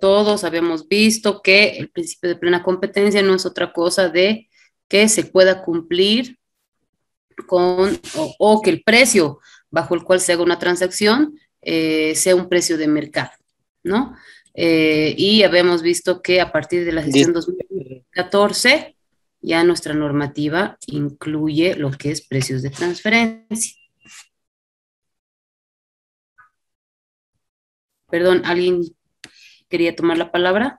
todos habíamos visto que el principio de plena competencia no es otra cosa de que se pueda cumplir con o, que el precio bajo el cual se haga una transacción eh, sea un precio de mercado, ¿no? Eh, y habíamos visto que a partir de la gestión 2014 ya nuestra normativa incluye lo que es precios de transferencia. Perdón, ¿alguien quería tomar la palabra?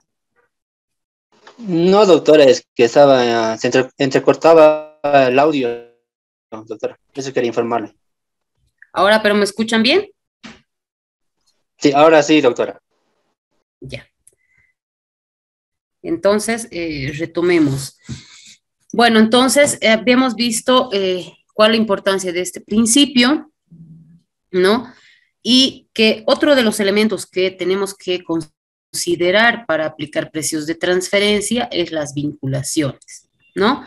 No, doctora, es que estaba, se entrecortaba el audio, doctora, eso quería informarle. Ahora, ¿pero me escuchan bien? Sí, ahora sí, doctora. Ya. Entonces, eh, retomemos. Bueno, entonces, eh, habíamos visto eh, cuál es la importancia de este principio, ¿no? Y que otro de los elementos que tenemos que considerar para aplicar precios de transferencia es las vinculaciones, ¿no?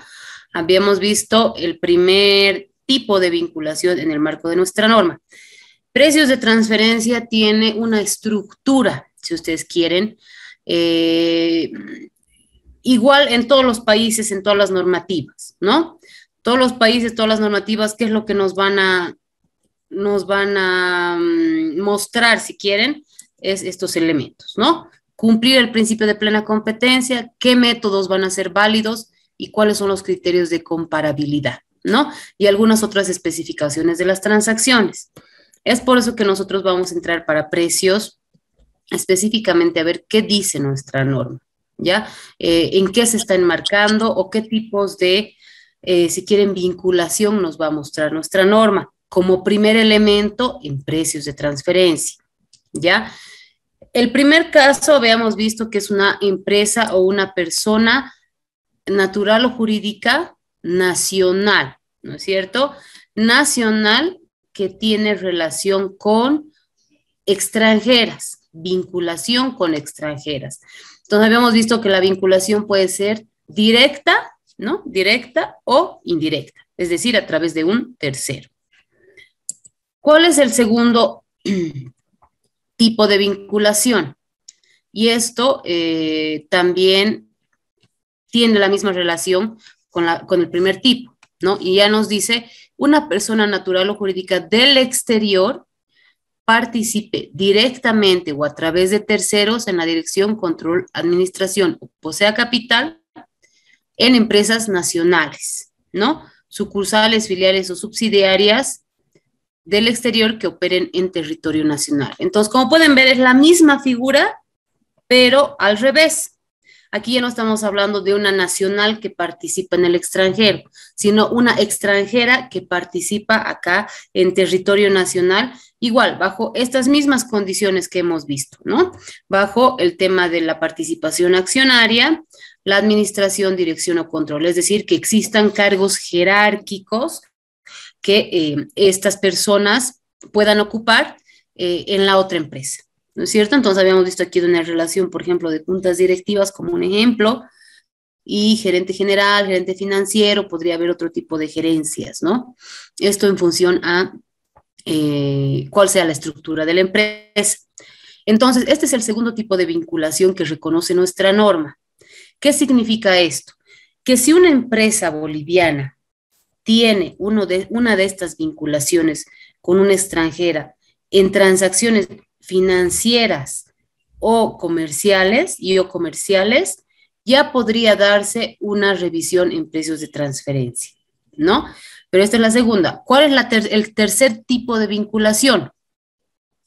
Habíamos visto el primer tipo de vinculación en el marco de nuestra norma. Precios de transferencia tiene una estructura, si ustedes quieren, eh, igual en todos los países, en todas las normativas, ¿no? Todos los países, todas las normativas, ¿qué es lo que nos van a, nos van a mm, mostrar, si quieren? Es estos elementos, ¿no? Cumplir el principio de plena competencia, qué métodos van a ser válidos y cuáles son los criterios de comparabilidad, ¿no? Y algunas otras especificaciones de las transacciones. Es por eso que nosotros vamos a entrar para precios específicamente a ver qué dice nuestra norma, ¿ya? Eh, en qué se está enmarcando o qué tipos de, eh, si quieren, vinculación nos va a mostrar nuestra norma como primer elemento en precios de transferencia, ¿ya? El primer caso habíamos visto que es una empresa o una persona natural o jurídica nacional, ¿no es cierto? Nacional que tiene relación con extranjeras, vinculación con extranjeras. Entonces habíamos visto que la vinculación puede ser directa, ¿no? Directa o indirecta, es decir, a través de un tercero. ¿Cuál es el segundo tipo de vinculación. Y esto eh, también tiene la misma relación con, la, con el primer tipo, ¿no? Y ya nos dice, una persona natural o jurídica del exterior participe directamente o a través de terceros en la dirección, control, administración o posea capital en empresas nacionales, ¿no? Sucursales, filiales o subsidiarias del exterior que operen en territorio nacional. Entonces, como pueden ver, es la misma figura, pero al revés. Aquí ya no estamos hablando de una nacional que participa en el extranjero, sino una extranjera que participa acá en territorio nacional, igual, bajo estas mismas condiciones que hemos visto, ¿no? Bajo el tema de la participación accionaria, la administración, dirección o control, es decir, que existan cargos jerárquicos que eh, estas personas puedan ocupar eh, en la otra empresa, ¿no es cierto? Entonces habíamos visto aquí una relación, por ejemplo, de juntas directivas como un ejemplo, y gerente general, gerente financiero, podría haber otro tipo de gerencias, ¿no? Esto en función a eh, cuál sea la estructura de la empresa. Entonces, este es el segundo tipo de vinculación que reconoce nuestra norma. ¿Qué significa esto? Que si una empresa boliviana tiene de, una de estas vinculaciones con una extranjera en transacciones financieras o comerciales y o comerciales, ya podría darse una revisión en precios de transferencia, ¿no? Pero esta es la segunda. ¿Cuál es el tercer tipo de vinculación?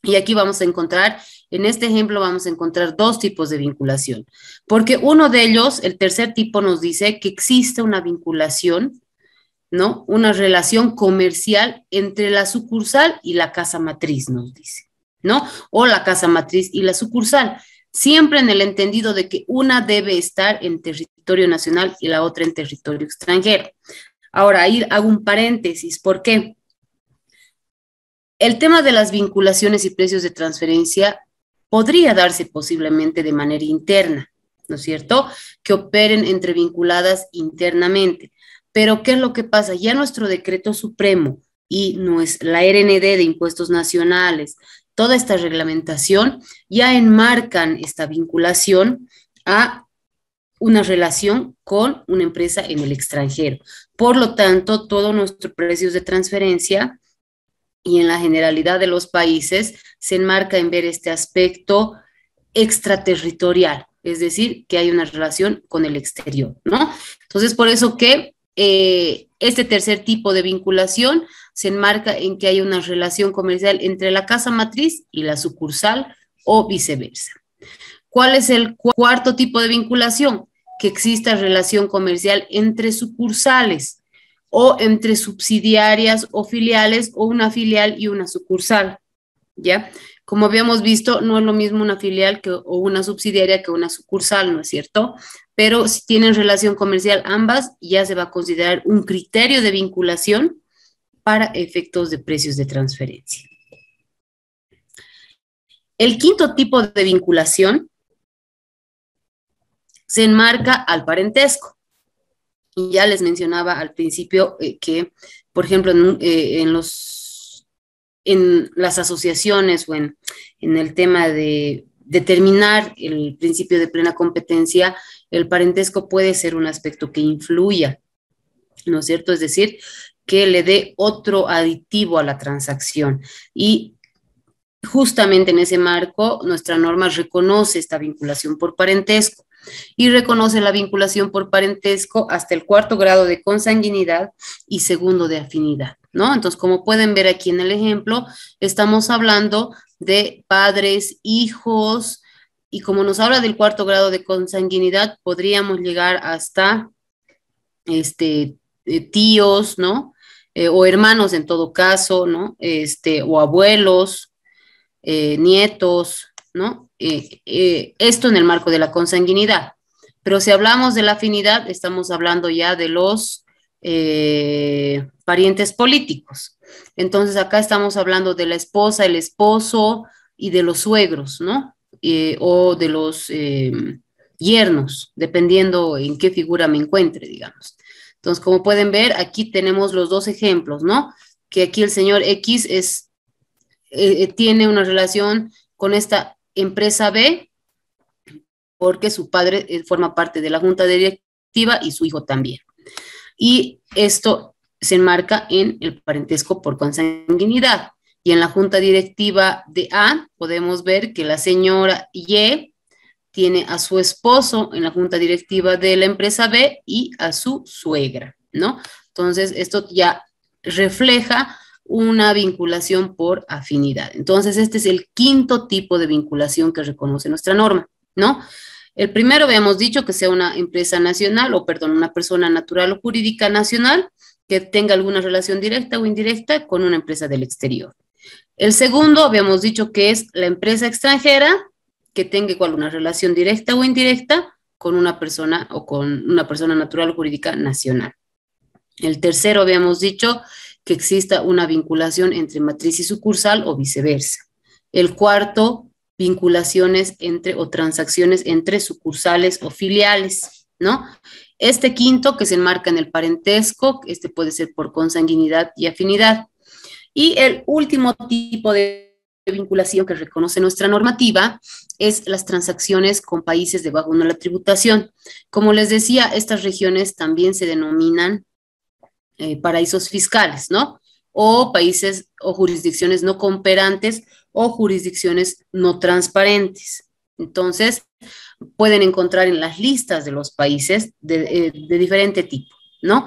Y aquí vamos a encontrar, en este ejemplo vamos a encontrar dos tipos de vinculación, porque uno de ellos, el tercer tipo, nos dice que existe una vinculación ¿no? Una relación comercial entre la sucursal y la casa matriz, nos dice, ¿no? O la casa matriz y la sucursal, siempre en el entendido de que una debe estar en territorio nacional y la otra en territorio extranjero. Ahora, ahí hago un paréntesis, ¿por qué? El tema de las vinculaciones y precios de transferencia podría darse posiblemente de manera interna, ¿no es cierto? Que operen entre vinculadas internamente. Pero ¿qué es lo que pasa? Ya nuestro decreto supremo y la RND de impuestos nacionales, toda esta reglamentación ya enmarcan esta vinculación a una relación con una empresa en el extranjero. Por lo tanto, todos nuestros precios de transferencia y en la generalidad de los países se enmarca en ver este aspecto extraterritorial, es decir, que hay una relación con el exterior, ¿no? Entonces, por eso que eh, este tercer tipo de vinculación se enmarca en que hay una relación comercial entre la casa matriz y la sucursal o viceversa. ¿Cuál es el cuarto tipo de vinculación? Que exista relación comercial entre sucursales o entre subsidiarias o filiales o una filial y una sucursal. ¿Ya? Como habíamos visto, no es lo mismo una filial que, o una subsidiaria que una sucursal, ¿no es cierto? Pero si tienen relación comercial ambas, ya se va a considerar un criterio de vinculación para efectos de precios de transferencia. El quinto tipo de vinculación se enmarca al parentesco. Ya les mencionaba al principio eh, que, por ejemplo, eh, en, los, en las asociaciones o en el tema de determinar el principio de plena competencia, el parentesco puede ser un aspecto que influya, ¿no es cierto? Es decir, que le dé otro aditivo a la transacción. Y justamente en ese marco, nuestra norma reconoce esta vinculación por parentesco y reconoce la vinculación por parentesco hasta el cuarto grado de consanguinidad y segundo de afinidad, ¿no? Entonces, como pueden ver aquí en el ejemplo, estamos hablando de padres, hijos, y como nos habla del cuarto grado de consanguinidad, podríamos llegar hasta este, eh, tíos, ¿no? Eh, o hermanos en todo caso, ¿no? Este, o abuelos, eh, nietos, ¿no? esto en el marco de la consanguinidad. Pero si hablamos de la afinidad, estamos hablando ya de los parientes políticos. Entonces acá estamos hablando de la esposa, el esposo y de los suegros, ¿no? o de los yernos, dependiendo en qué figura me encuentre, digamos. Entonces, como pueden ver, aquí tenemos los dos ejemplos, ¿no? Que aquí el señor X es, eh, eh, tiene una relación con esta empresa B porque su padre eh, forma parte de la junta directiva y su hijo también. Y esto se enmarca en el parentesco por consanguinidad. Y en la junta directiva de A podemos ver que la señora Y tiene a su esposo en la junta directiva de la empresa B y a su suegra, ¿no? Entonces, esto ya refleja una vinculación por afinidad. Entonces, este es el quinto tipo de vinculación que reconoce nuestra norma, ¿no? El primero, habíamos dicho que sea una empresa nacional o, perdón, una persona natural o jurídica nacional que tenga alguna relación directa o indirecta con una empresa del exterior. El segundo, habíamos dicho que es la empresa extranjera que tenga igual una relación directa o indirecta con una persona o con una persona natural o jurídica nacional. El tercero, habíamos dicho que exista una vinculación entre matriz y sucursal o viceversa. El cuarto, vinculaciones entre o transacciones entre sucursales o filiales, ¿no? Este quinto que se enmarca en el parentesco, este puede ser por consanguinidad y afinidad. Y el último tipo de vinculación que reconoce nuestra normativa es las transacciones con países de la tributación. Como les decía, estas regiones también se denominan eh, paraísos fiscales, ¿no? O países o jurisdicciones no cooperantes o jurisdicciones no transparentes. Entonces, pueden encontrar en las listas de los países de, eh, diferente tipo, ¿no?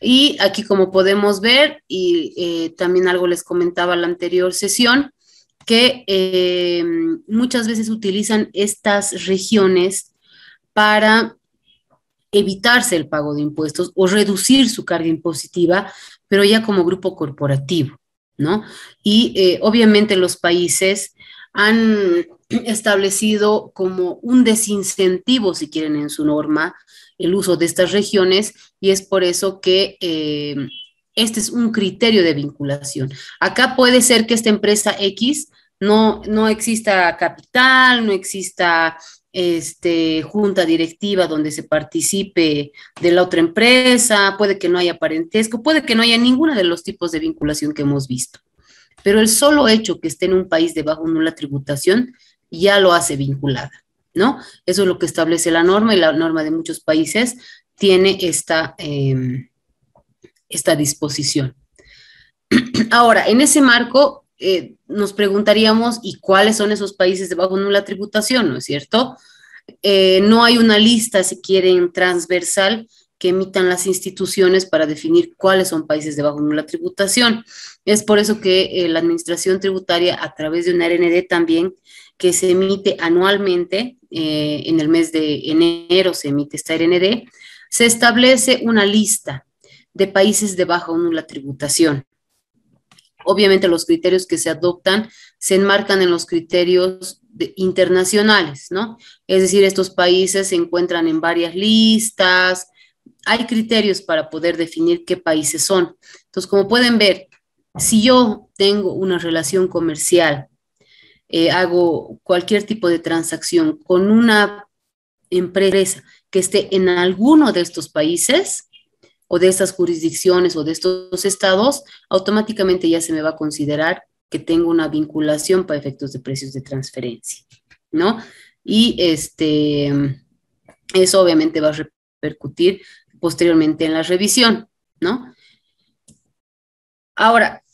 Y aquí como podemos ver, y eh, también algo les comentaba en la anterior sesión, que eh, muchas veces utilizan estas regiones para evitarse el pago de impuestos o reducir su carga impositiva, pero ya como grupo corporativo, ¿no? Y eh, obviamente los países han establecido como un desincentivo, si quieren, en su norma, el uso de estas regiones, y es por eso que eh, este es un criterio de vinculación. Acá puede ser que esta empresa X no, no exista capital, no exista este, junta directiva donde se participe de la otra empresa, puede que no haya parentesco, puede que no haya ninguno de los tipos de vinculación que hemos visto. pero el solo hecho que esté en un país de bajo nula tributación ya lo hace vinculada, ¿no? Eso es lo que establece la norma y la norma de muchos países tiene esta, em, esta disposición. Ahora, en ese marco, eh, nos preguntaríamos, ¿y cuáles son esos países de bajo nula tributación? ¿No es cierto? Eh, no hay una lista, si quieren, transversal que emitan las instituciones para definir cuáles son países de bajo nula tributación. Es por eso que eh, la Administración Tributaria, a través de una RND también, que se emite anualmente, en el mes de enero se emite esta RND, se establece una lista de países de baja o nula tributación. Obviamente los criterios que se adoptan se enmarcan en los criterios internacionales, ¿no? Es decir, estos países se encuentran en varias listas, hay criterios para poder definir qué países son. Entonces, como pueden ver, si yo tengo una relación comercial, eh, hago cualquier tipo de transacción con una empresa que esté en alguno de estos países, o de estas jurisdicciones o de estos estados, automáticamente ya se me va a considerar que tengo una vinculación para efectos de precios de transferencia, ¿no? Y este, eso obviamente va a repercutir posteriormente en la revisión, ¿no? Ahora,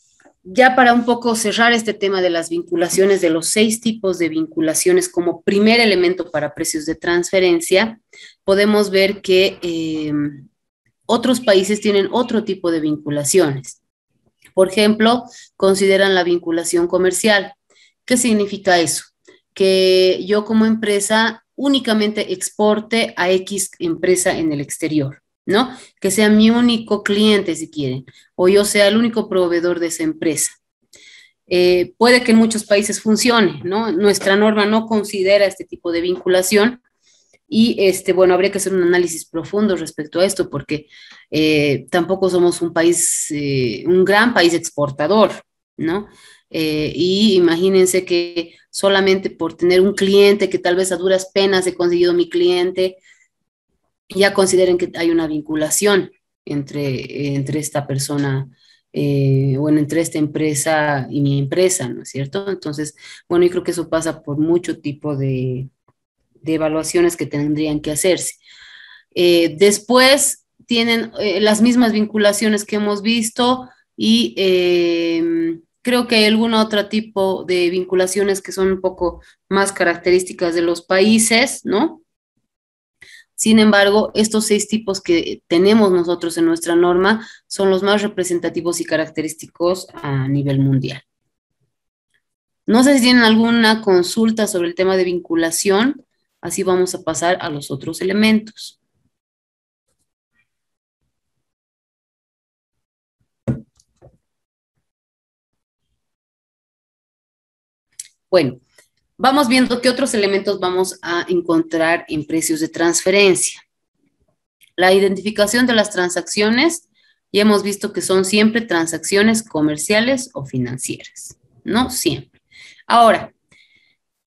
ya para un poco cerrar este tema de las vinculaciones, de los seis tipos de vinculaciones como primer elemento para precios de transferencia, podemos ver que eh, otros países tienen otro tipo de vinculaciones. Por ejemplo, consideran la vinculación comercial. ¿Qué significa eso? Que yo como empresa únicamente exporte a X empresa en el exterior, ¿no? Que sea mi único cliente, si quieren, o yo sea el único proveedor de esa empresa. Eh, puede que en muchos países funcione, ¿no? Nuestra norma no considera este tipo de vinculación, y este, bueno, habría que hacer un análisis profundo respecto a esto, porque eh, tampoco somos un país, eh, un gran país exportador, ¿no? Eh, y imagínense que solamente por tener un cliente que tal vez a duras penas he conseguido mi cliente, ya consideren que hay una vinculación entre, entre esta persona, bueno, entre esta empresa y mi empresa, ¿no es cierto? Entonces, bueno, yo creo que eso pasa por mucho tipo de, de evaluaciones que tendrían que hacerse. Eh, después tienen eh, las mismas vinculaciones que hemos visto y eh, creo que hay algún otro tipo de vinculaciones que son un poco más características de los países, ¿no? Sin embargo, estos seis tipos que tenemos nosotros en nuestra norma son los más representativos y característicos a nivel mundial. No sé si tienen alguna consulta sobre el tema de vinculación. Así vamos a pasar a los otros elementos. Bueno, vamos viendo qué otros elementos vamos a encontrar en precios de transferencia. La identificación de las transacciones, ya hemos visto que son siempre transacciones comerciales o financieras, no siempre. Ahora,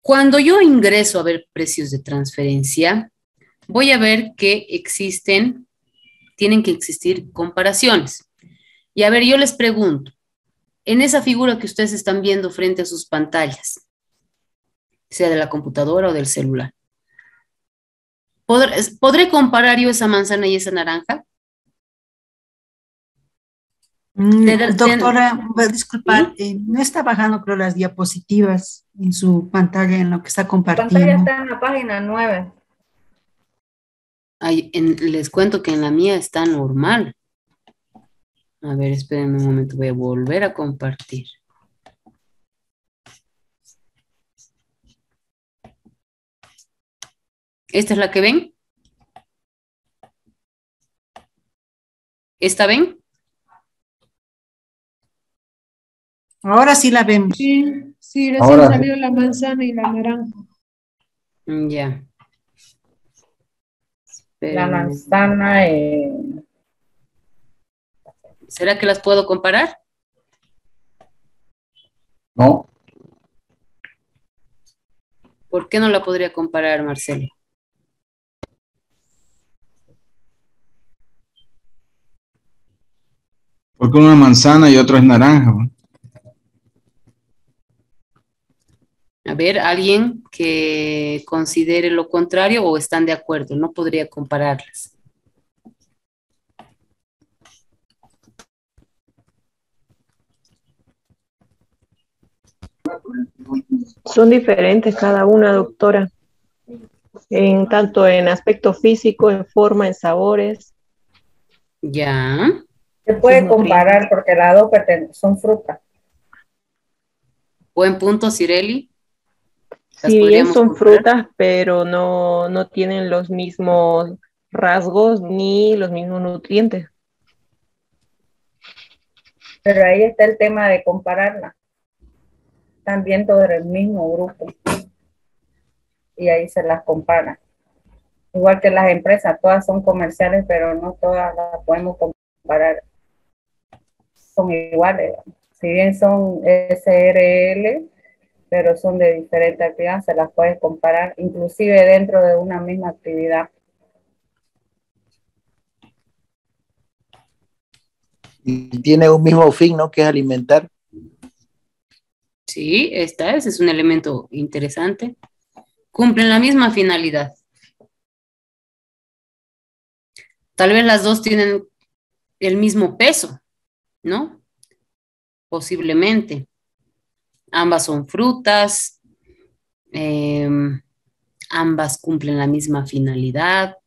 cuando yo ingreso a ver precios de transferencia, voy a ver que existen, tienen que existir comparaciones. Y a ver, yo les pregunto, en esa figura que ustedes están viendo frente a sus pantallas, sea de la computadora o del celular, ¿podré, comparar yo esa manzana y esa naranja? Mm, doctora, disculpar, eh, no está bajando creo las diapositivas en su pantalla en lo que está compartiendo. La pantalla está en la página 9. les cuento que en la mía está normal. A ver, espérenme un momento, voy a volver a compartir. ¿Esta es la que ven? ¿Esta ven? Ahora sí la vemos. Sí, sí, recién salió la manzana y la naranja. Mm, ya. La manzana. Eh... ¿Será que las puedo comparar? No. ¿Por qué no la podría comparar, Marcelo? Porque una manzana y otra es naranja. A ver, alguien que considere lo contrario o están de acuerdo, no podría compararlas. Son diferentes cada una, doctora, en tanto en aspecto físico, en forma, en sabores. Ya. Se puede comparar porque las dos son frutas. Buen punto, Cireli. Sí, bien son frutas, pero no, no tienen los mismos rasgos ni los mismos nutrientes. Pero ahí está el tema de compararla. También todo el mismo grupo. Y ahí se las compara. Igual que las empresas, todas son comerciales, pero no todas las podemos comparar. Son iguales. Si bien son SRL, pero son de diferente actividad, se las puedes comparar, inclusive dentro de una misma actividad. Y tiene un mismo fin, ¿no? Que es alimentar. Sí, esta es, es un elemento interesante. Cumplen la misma finalidad. Tal vez las dos tienen el mismo peso, ¿no? Posiblemente. Ambas son frutas, em, ambas cumplen la misma finalidad.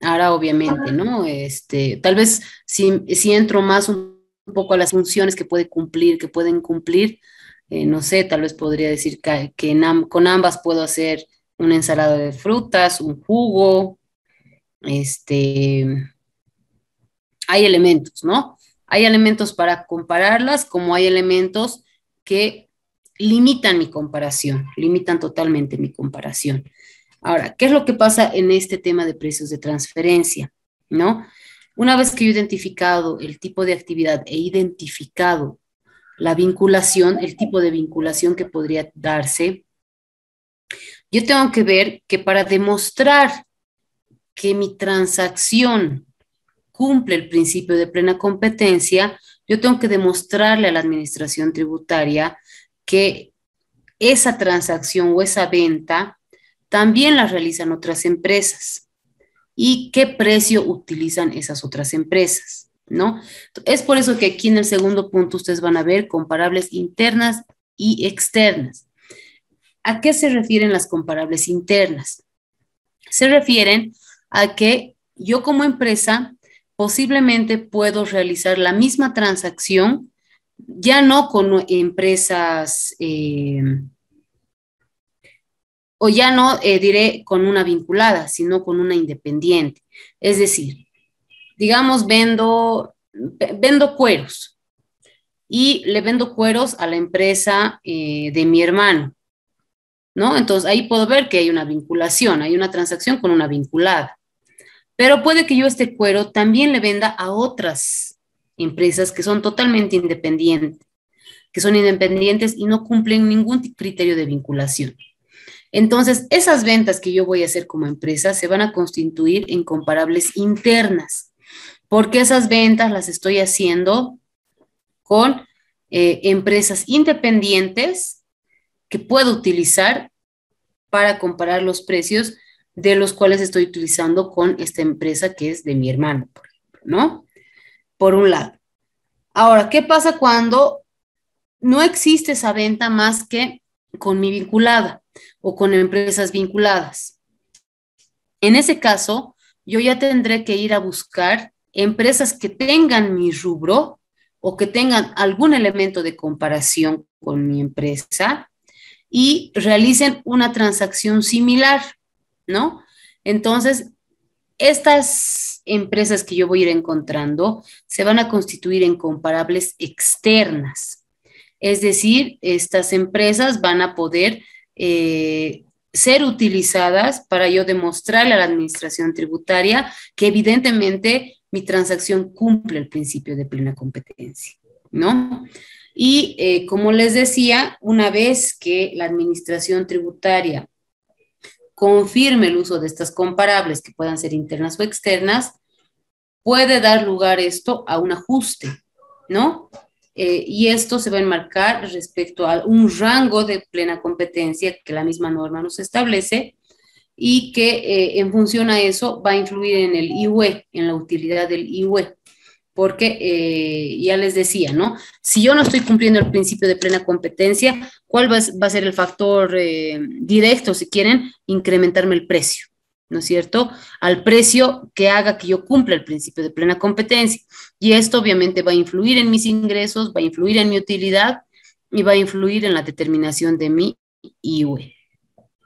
Ahora, obviamente, ¿no? Este, tal vez si, si entro más un, poco a las funciones que puede cumplir, que pueden cumplir, eh, no sé, tal vez podría decir que, con ambas puedo hacer una ensalada de frutas, un jugo, este, hay elementos, ¿no? Hay elementos para compararlas, como hay elementos que limitan mi comparación, limitan totalmente mi comparación. Ahora, ¿qué es lo que pasa en este tema de precios de transferencia? ¿No? Una vez que yo he identificado el tipo de actividad e identificado la vinculación, el tipo de vinculación que podría darse, yo tengo que ver que para demostrar que mi transacción cumple el principio de plena competencia, yo tengo que demostrarle a la administración tributaria que esa transacción o esa venta también la realizan otras empresas y qué precio utilizan esas otras empresas, ¿no? Es por eso que aquí en el segundo punto ustedes van a ver comparables internas y externas. ¿A qué se refieren las comparables internas? Se refieren a que yo como empresa posiblemente puedo realizar la misma transacción, ya no con empresas, eh, o ya no eh, diré con una vinculada, sino con una independiente. Es decir, digamos, vendo, vendo cueros y le vendo cueros a la empresa eh, de mi hermano, ¿no? Entonces ahí puedo ver que hay una vinculación, hay una transacción con una vinculada. Pero puede que yo este cuero también le venda a otras empresas que son totalmente independientes, que son independientes y no cumplen ningún criterio de vinculación. Entonces, esas ventas que yo voy a hacer como empresa se van a constituir en comparables internas, porque esas ventas las estoy haciendo con eh, empresas independientes que puedo utilizar para comparar los precios de los cuales estoy utilizando con esta empresa que es de mi hermano, por ejemplo, ¿no? Por un lado. Ahora, ¿qué pasa cuando no existe esa venta más que con mi vinculada o con empresas vinculadas? En ese caso, yo ya tendré que ir a buscar empresas que tengan mi rubro o que tengan algún elemento de comparación con mi empresa y realicen una transacción similar. ¿No? Entonces, estas empresas que yo voy a ir encontrando se van a constituir en comparables externas. Es decir, estas empresas van a poder eh, ser utilizadas para yo demostrarle a la administración tributaria que evidentemente mi transacción cumple el principio de plena competencia, ¿no? Y eh, como les decía, una vez que la administración tributaria confirme el uso de estas comparables, que puedan ser internas o externas, puede dar lugar esto a un ajuste, ¿no? eh, y esto se va a enmarcar respecto a un rango de plena competencia que la misma norma nos establece y que eh, en función a eso va a influir en el IUE, en la utilidad del IUE. Porque eh, ya les decía, ¿no? Si yo no estoy cumpliendo el principio de plena competencia, ¿cuál va, a ser el factor directo, si quieren, incrementarme el precio? ¿no es cierto? Al precio que haga que yo cumpla el principio de plena competencia. Y esto obviamente va a influir en mis ingresos, va a influir en mi utilidad y va a influir en la determinación de mi IUE.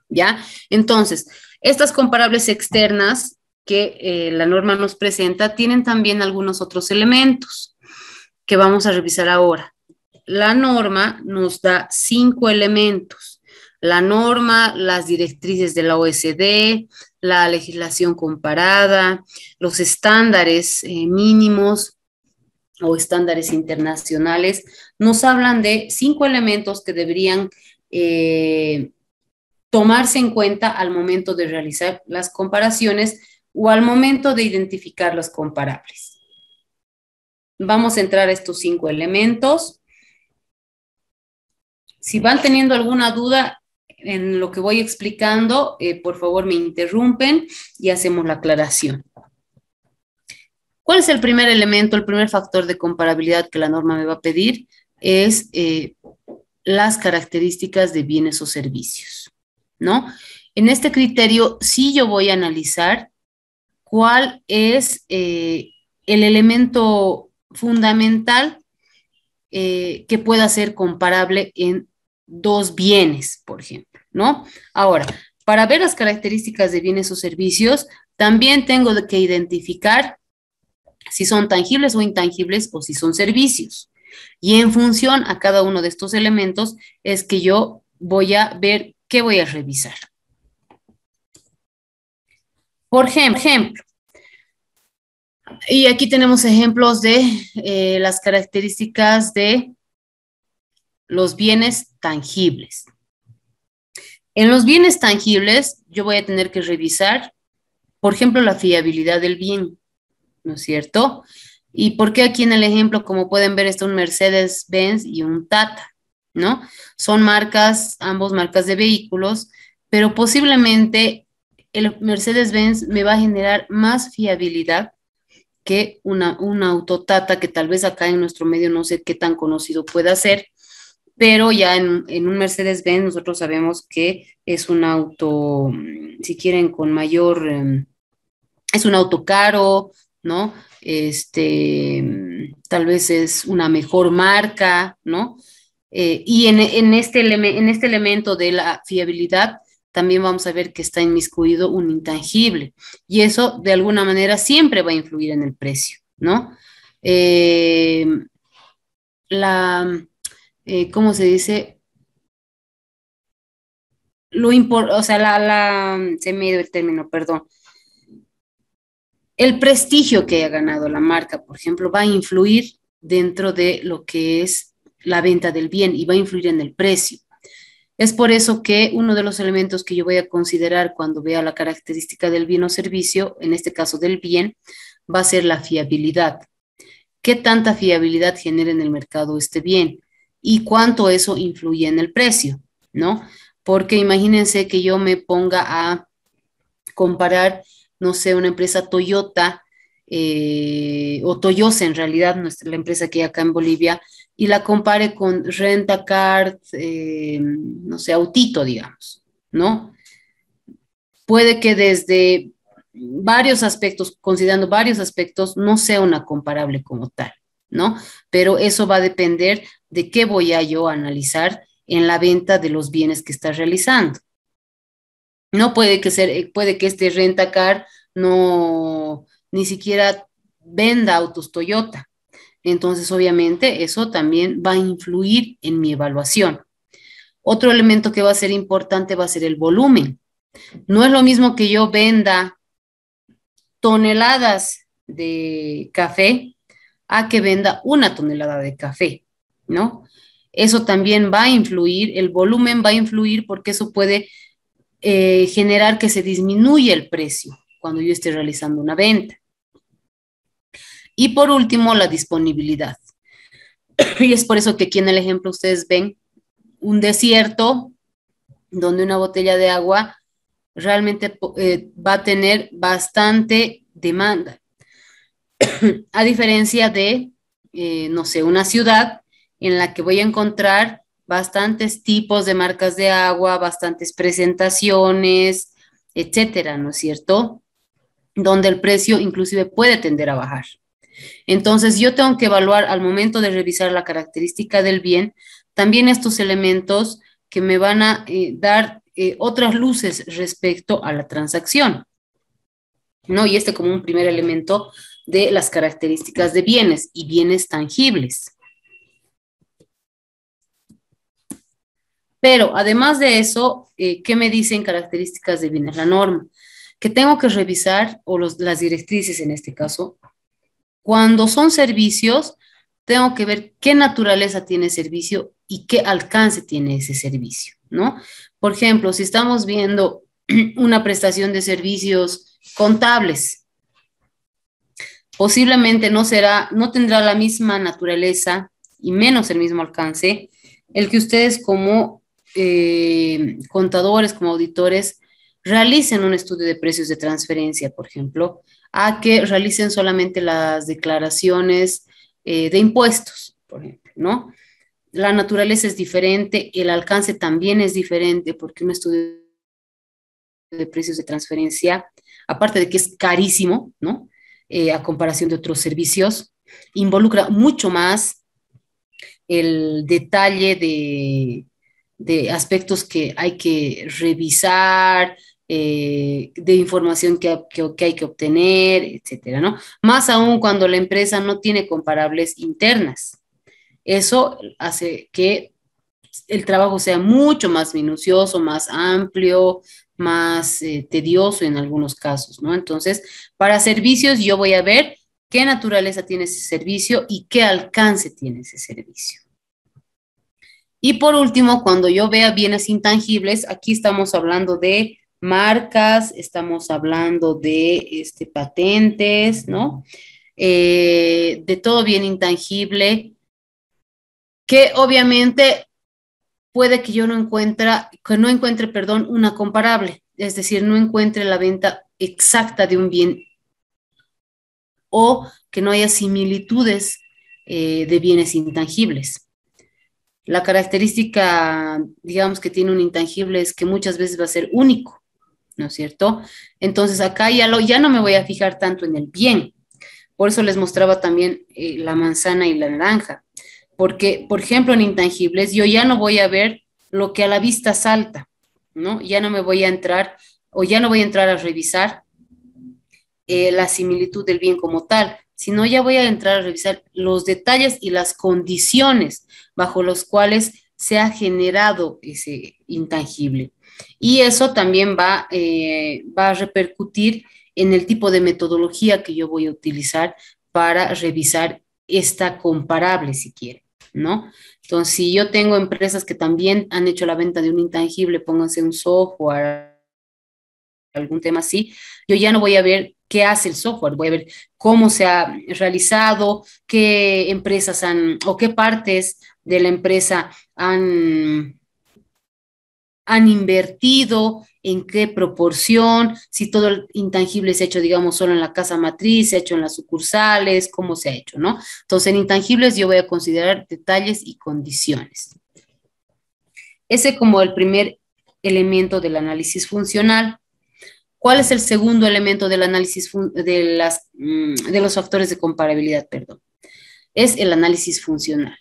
¿Ya? Entonces, estas comparables externas que eh, la norma nos presenta tienen también algunos otros elementos que vamos a revisar ahora. La norma nos da cinco elementos. La norma, las directrices de la OSD, la legislación comparada, los estándares eh, mínimos o estándares internacionales, nos hablan de cinco elementos que deberían eh, tomarse en cuenta al momento de realizar las comparaciones o al momento de identificar los comparables. Vamos a entrar a estos cinco elementos. Si van teniendo alguna duda, en lo que voy explicando, eh, por favor me interrumpen y hacemos la aclaración. ¿Cuál es el primer elemento, el primer factor de comparabilidad que la norma me va a pedir? Es eh, las características de bienes o servicios, ¿no? En este criterio, sí yo voy a analizar cuál es eh, el elemento fundamental que pueda ser comparable en dos bienes, por ejemplo, ¿no? Ahora, para ver las características de bienes o servicios, también tengo que identificar si son tangibles o intangibles o si son servicios. Y en función a cada uno de estos elementos es que yo voy a ver qué voy a revisar. Por ejemplo, y aquí tenemos ejemplos de eh, las características de los bienes tangibles. En los bienes tangibles, yo voy a tener que revisar, por ejemplo, la fiabilidad del bien, ¿no es cierto? ¿Y por qué aquí en el ejemplo, como pueden ver, está un Mercedes-Benz y un Tata, ¿no? Son marcas, ambos marcas de vehículos, pero posiblemente el Mercedes-Benz me va a generar más fiabilidad que una, un auto Tata, que tal vez acá en nuestro medio no sé qué tan conocido pueda ser, pero ya en, un Mercedes-Benz nosotros sabemos que es un auto, mm, si quieren, con mayor, em, es un auto caro, ¿no? Este, mm, tal vez es una mejor marca, ¿no? Eh, y en, este en este elemento de la fiabilidad, también vamos a ver que está inmiscuido un intangible. Y eso, de alguna manera, siempre va a influir en el precio, ¿no? Eh, la, eh, ¿cómo se dice? Lo o sea, la, se me dio el término, perdón. El prestigio que haya ganado la marca, por ejemplo, va a influir dentro de lo que es la venta del bien y va a influir en el precio. Es por eso que uno de los elementos que yo voy a considerar cuando vea la característica del bien o servicio, en este caso del bien, va a ser la fiabilidad. ¿Qué tanta fiabilidad genera en el mercado este bien? y cuánto eso influye en el precio, ¿no? Porque imagínense que yo me ponga a comparar, no sé, una empresa Toyota eh, o Toyosa en realidad, nuestra, la empresa que hay acá en Bolivia, y la compare con Rentacard, eh, no sé, Autito, digamos, ¿no? Puede que desde varios aspectos, considerando varios aspectos, no sea una comparable como tal. ¿no? Pero eso va a depender de qué voy a yo analizar en la venta de los bienes que está realizando. No puede que ser, puede que este rentacar no ni siquiera venda autos Toyota. Entonces, obviamente, eso también va a influir en mi evaluación. Otro elemento que va a ser importante va a ser el volumen. No es lo mismo que yo venda toneladas de café a que venda una tonelada de café, ¿no? Eso también va a influir, el volumen va a influir porque eso puede eh, generar que se disminuya el precio cuando yo esté realizando una venta. Y por último, la disponibilidad. Y es por eso que aquí en el ejemplo ustedes ven un desierto donde una botella de agua realmente eh, va a tener bastante demanda. a diferencia de, eh, no sé, una ciudad en la que voy a encontrar bastantes tipos de marcas de agua, bastantes presentaciones, etcétera, ¿no es cierto? Donde el precio inclusive puede tender a bajar. Entonces, yo tengo que evaluar al momento de revisar la característica del bien, también estos elementos que me van a eh, dar eh, otras luces respecto a la transacción. ¿No? Y este como un primer elemento de las características de bienes y bienes tangibles. Pero además de eso, eh, ¿qué me dicen características de bienes? La norma, que tengo que revisar, o las directrices en este caso, cuando son servicios, tengo que ver qué naturaleza tiene el servicio y qué alcance tiene ese servicio, ¿no? Por ejemplo, si estamos viendo una prestación de servicios contables, posiblemente no será, no tendrá la misma naturaleza y menos el mismo alcance el que ustedes como eh, contadores, como auditores, realicen un estudio de precios de transferencia, por ejemplo, a que realicen solamente las declaraciones eh, de impuestos, por ejemplo, ¿no? La naturaleza es diferente, el alcance también es diferente, porque un estudio de precios de transferencia, aparte de que es carísimo, ¿no? Eh, a comparación de otros servicios, involucra mucho más el detalle de, de aspectos que hay que revisar, eh, de información que, hay que obtener, etcétera, ¿no? Más aún cuando la empresa no tiene comparables internas. Eso hace que el trabajo sea mucho más minucioso, más amplio, más eh, tedioso en algunos casos, ¿no? Entonces, para servicios yo voy a ver qué naturaleza tiene ese servicio y qué alcance tiene ese servicio. Y por último, cuando yo vea bienes intangibles, aquí estamos hablando de marcas, estamos hablando de este, patentes, ¿no? Eh, de todo bien intangible, que obviamente puede que yo no encuentre, que no encuentre, perdón, una comparable, es decir, no encuentre la venta exacta de un bien o que no haya similitudes eh, de bienes intangibles. La característica, digamos, que tiene un intangible es que muchas veces va a ser único. ¿No es cierto? Entonces acá ya, lo, ya no me voy a fijar tanto en el bien. Por eso les mostraba también eh, la manzana y la naranja. Porque, por ejemplo, en intangibles, yo ya no voy a ver lo que a la vista salta, ¿no? Ya no me voy a entrar o ya no voy a entrar a revisar eh, la similitud del bien como tal, sino ya voy a entrar a revisar los detalles y las condiciones bajo los cuales se ha generado ese intangible. Y eso también va, eh, va a repercutir en el tipo de metodología que yo voy a utilizar para revisar esta comparable, si quiere, ¿no? Entonces, si yo tengo empresas que también han hecho la venta de un intangible, pónganse un software, algún tema así, yo ya no voy a ver qué hace el software, voy a ver cómo se ha realizado, qué empresas han o qué partes de la empresa han han invertido, en qué proporción, si todo el intangible se ha hecho, digamos, solo en la casa matriz, se ha hecho en las sucursales, cómo se ha hecho, ¿no? Entonces, en intangibles yo voy a considerar detalles y condiciones. Ese como el primer elemento del análisis funcional. ¿Cuál es el segundo elemento del análisis de, las, mm, de los factores de comparabilidad? Perdón. Es el análisis funcional.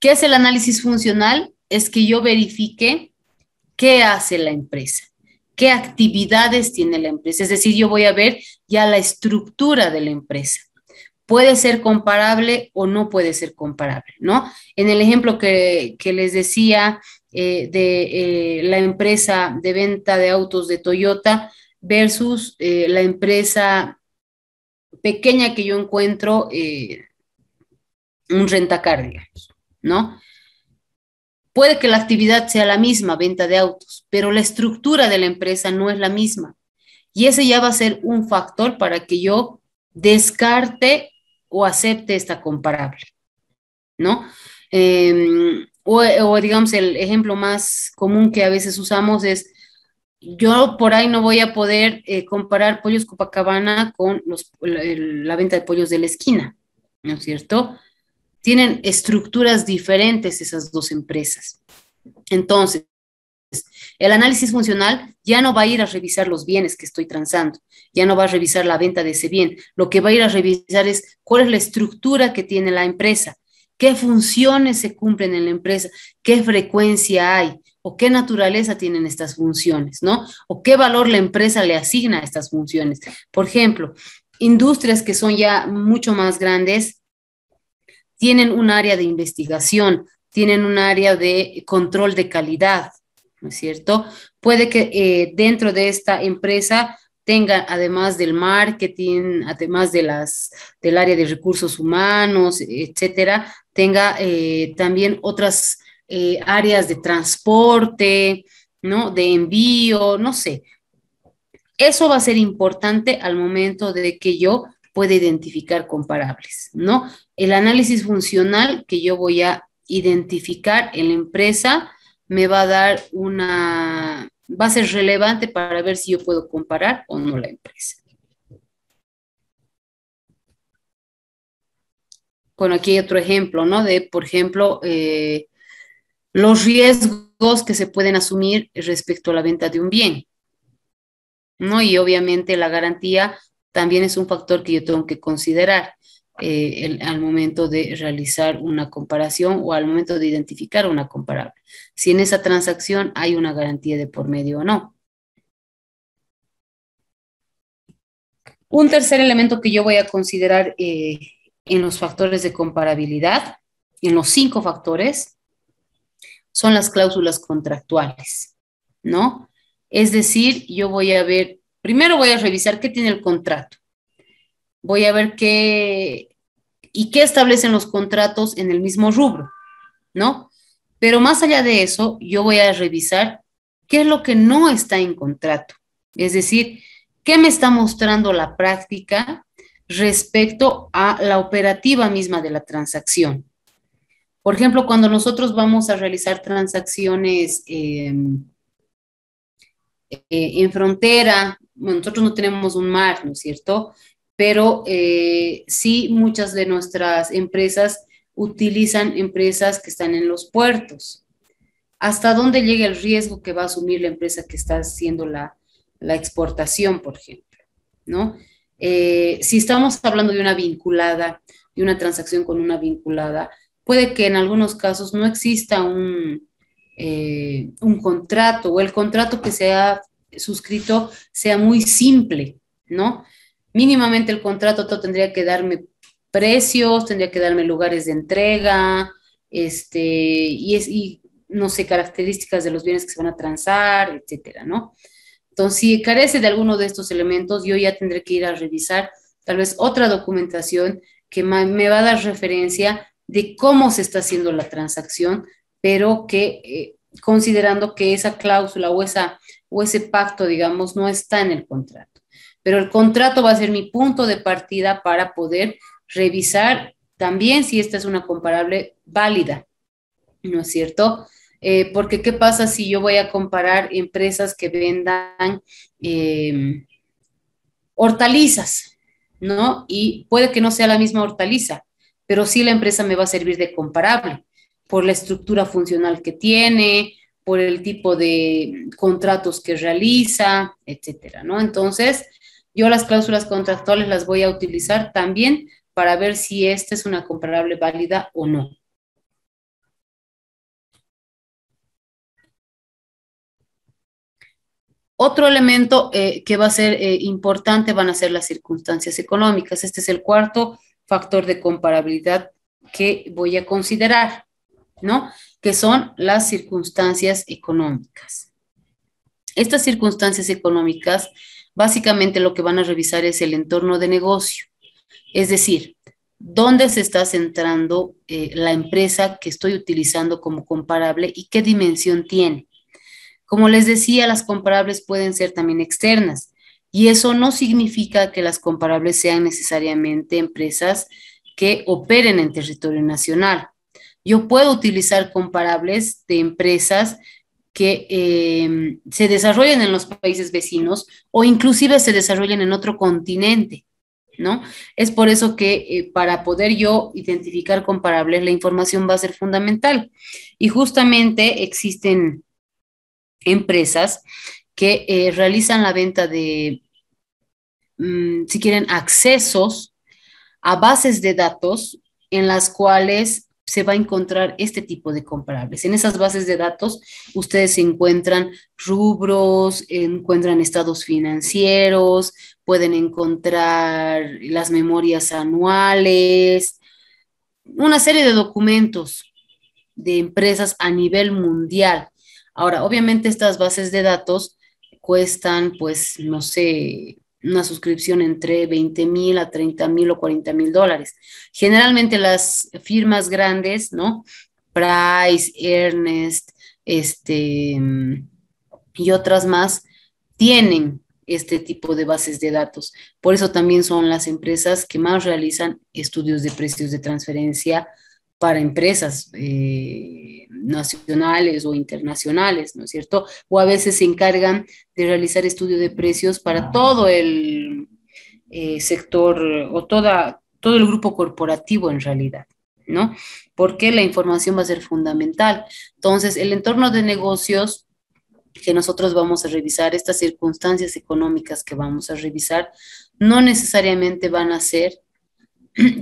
¿Qué es el análisis funcional? Es que yo verifique qué hace la empresa, qué actividades tiene la empresa. Es decir, yo voy a ver ya la estructura de la empresa. Puede ser comparable o no puede ser comparable, ¿no? En el ejemplo que, les decía eh, de eh, la empresa de venta de autos de Toyota versus eh, la empresa pequeña que yo encuentro, un rentacar, digamos, ¿no? Puede que la actividad sea la misma, venta de autos, pero la estructura de la empresa no es la misma. Y ese ya va a ser un factor para que yo descarte o acepte esta comparable. ¿no? Em, o, digamos, el ejemplo más común que a veces usamos es, yo por ahí no voy a poder eh, comparar pollos Copacabana con la, venta de pollos de la esquina, ¿no es cierto? Tienen estructuras diferentes esas dos empresas. Entonces, el análisis funcional ya no va a ir a revisar los bienes que estoy transando, ya no va a revisar la venta de ese bien. Lo que va a ir a revisar es cuál es la estructura que tiene la empresa, qué funciones se cumplen en la empresa, qué frecuencia hay o qué naturaleza tienen estas funciones, ¿no? O qué valor la empresa le asigna a estas funciones. Por ejemplo, industrias que son ya mucho más grandes tienen un área de investigación, tienen un área de control de calidad, ¿no es cierto? Puede que eh, dentro de esta empresa tenga, además del marketing, además de las, del área de recursos humanos, etcétera, tenga eh, también otras eh, áreas de transporte, ¿no? De envío, no sé. Eso va a ser importante al momento de que yo pueda identificar comparables, ¿no? El análisis funcional que yo voy a identificar en la empresa me va a dar una, va a ser relevante para ver si yo puedo comparar o no la empresa. Bueno, aquí hay otro ejemplo, ¿no? De, por ejemplo, eh, los riesgos que se pueden asumir respecto a la venta de un bien, ¿no? Y obviamente la garantía también es un factor que yo tengo que considerar. Eh, al momento de realizar una comparación o al momento de identificar una comparable. Si en esa transacción hay una garantía de por medio o no. Un tercer elemento que yo voy a considerar eh, en los factores de comparabilidad, en los cinco factores, son las cláusulas contractuales, ¿no? Es decir, yo voy a ver, primero voy a revisar qué tiene el contrato voy a ver qué y qué establecen los contratos en el mismo rubro, ¿no? Pero más allá de eso, yo voy a revisar qué es lo que no está en contrato. Es decir, qué me está mostrando la práctica respecto a la operativa misma de la transacción. Por ejemplo, cuando nosotros vamos a realizar transacciones em, eh, en frontera, nosotros no tenemos un mar, ¿no es cierto? pero eh, sí muchas de nuestras empresas utilizan empresas que están en los puertos. ¿Hasta dónde llega el riesgo que va a asumir la empresa que está haciendo la, exportación, por ejemplo? ¿No? Eh, si estamos hablando de una vinculada, de una transacción con una vinculada, puede que en algunos casos no exista un, eh, un contrato o el contrato que se ha suscrito sea muy simple, ¿no? mínimamente el contrato tendría que darme precios, tendría que darme lugares de entrega, este, y, es, y no sé, características de los bienes que se van a transar, etcétera, ¿no? Entonces, si carece de alguno de estos elementos, yo ya tendré que ir a revisar tal vez otra documentación que me va a dar referencia de cómo se está haciendo la transacción, pero que eh, considerando que esa cláusula o, esa, o ese pacto, digamos, no está en el contrato pero el contrato va a ser mi punto de partida para poder revisar también si esta es una comparable válida, ¿no es cierto? Eh, porque ¿qué pasa si yo voy a comparar empresas que vendan em, hortalizas, ¿no? Y puede que no sea la misma hortaliza, pero sí la empresa me va a servir de comparable por la estructura funcional que tiene, por el tipo de contratos que realiza, etcétera, ¿no? Entonces, yo las cláusulas contractuales las voy a utilizar también para ver si esta es una comparable válida o no. Otro elemento eh, que va a ser eh, importante van a ser las circunstancias económicas. Este es el cuarto factor de comparabilidad que voy a considerar, ¿no? Que son las circunstancias económicas. Estas circunstancias económicas básicamente lo que van a revisar es el entorno de negocio, es decir, dónde se está centrando eh, la empresa que estoy utilizando como comparable y qué dimensión tiene. Como les decía, las comparables pueden ser también externas y eso no significa que las comparables sean necesariamente empresas que operen en territorio nacional. Yo puedo utilizar comparables de empresas que eh, se desarrollen en los países vecinos o inclusive se desarrollen en otro continente, ¿no? Es por eso que eh, para poder yo identificar comparables, la información va a ser fundamental. Y justamente existen empresas que eh, realizan la venta de, mm, si quieren, accesos a bases de datos en las cuales se va a encontrar este tipo de comparables. En esas bases de datos ustedes encuentran rubros, encuentran estados financieros, pueden encontrar las memorias anuales, una serie de documentos de empresas a nivel mundial. Ahora, obviamente estas bases de datos cuestan, pues, no sé, una suscripción entre 20 mil a 30 mil o 40 mil dólares. Generalmente las firmas grandes, ¿no? Price, Ernest, este, y otras más, tienen este tipo de bases de datos. Por eso también son las empresas que más realizan estudios de precios de transferencia para empresas eh, nacionales o internacionales, ¿no es cierto? O a veces se encargan de realizar estudio de precios para todo el eh, sector o toda, todo el grupo corporativo en realidad, ¿no? Porque la información va a ser fundamental. Entonces, el entorno de negocios que nosotros vamos a revisar, estas circunstancias económicas que vamos a revisar, no necesariamente van a ser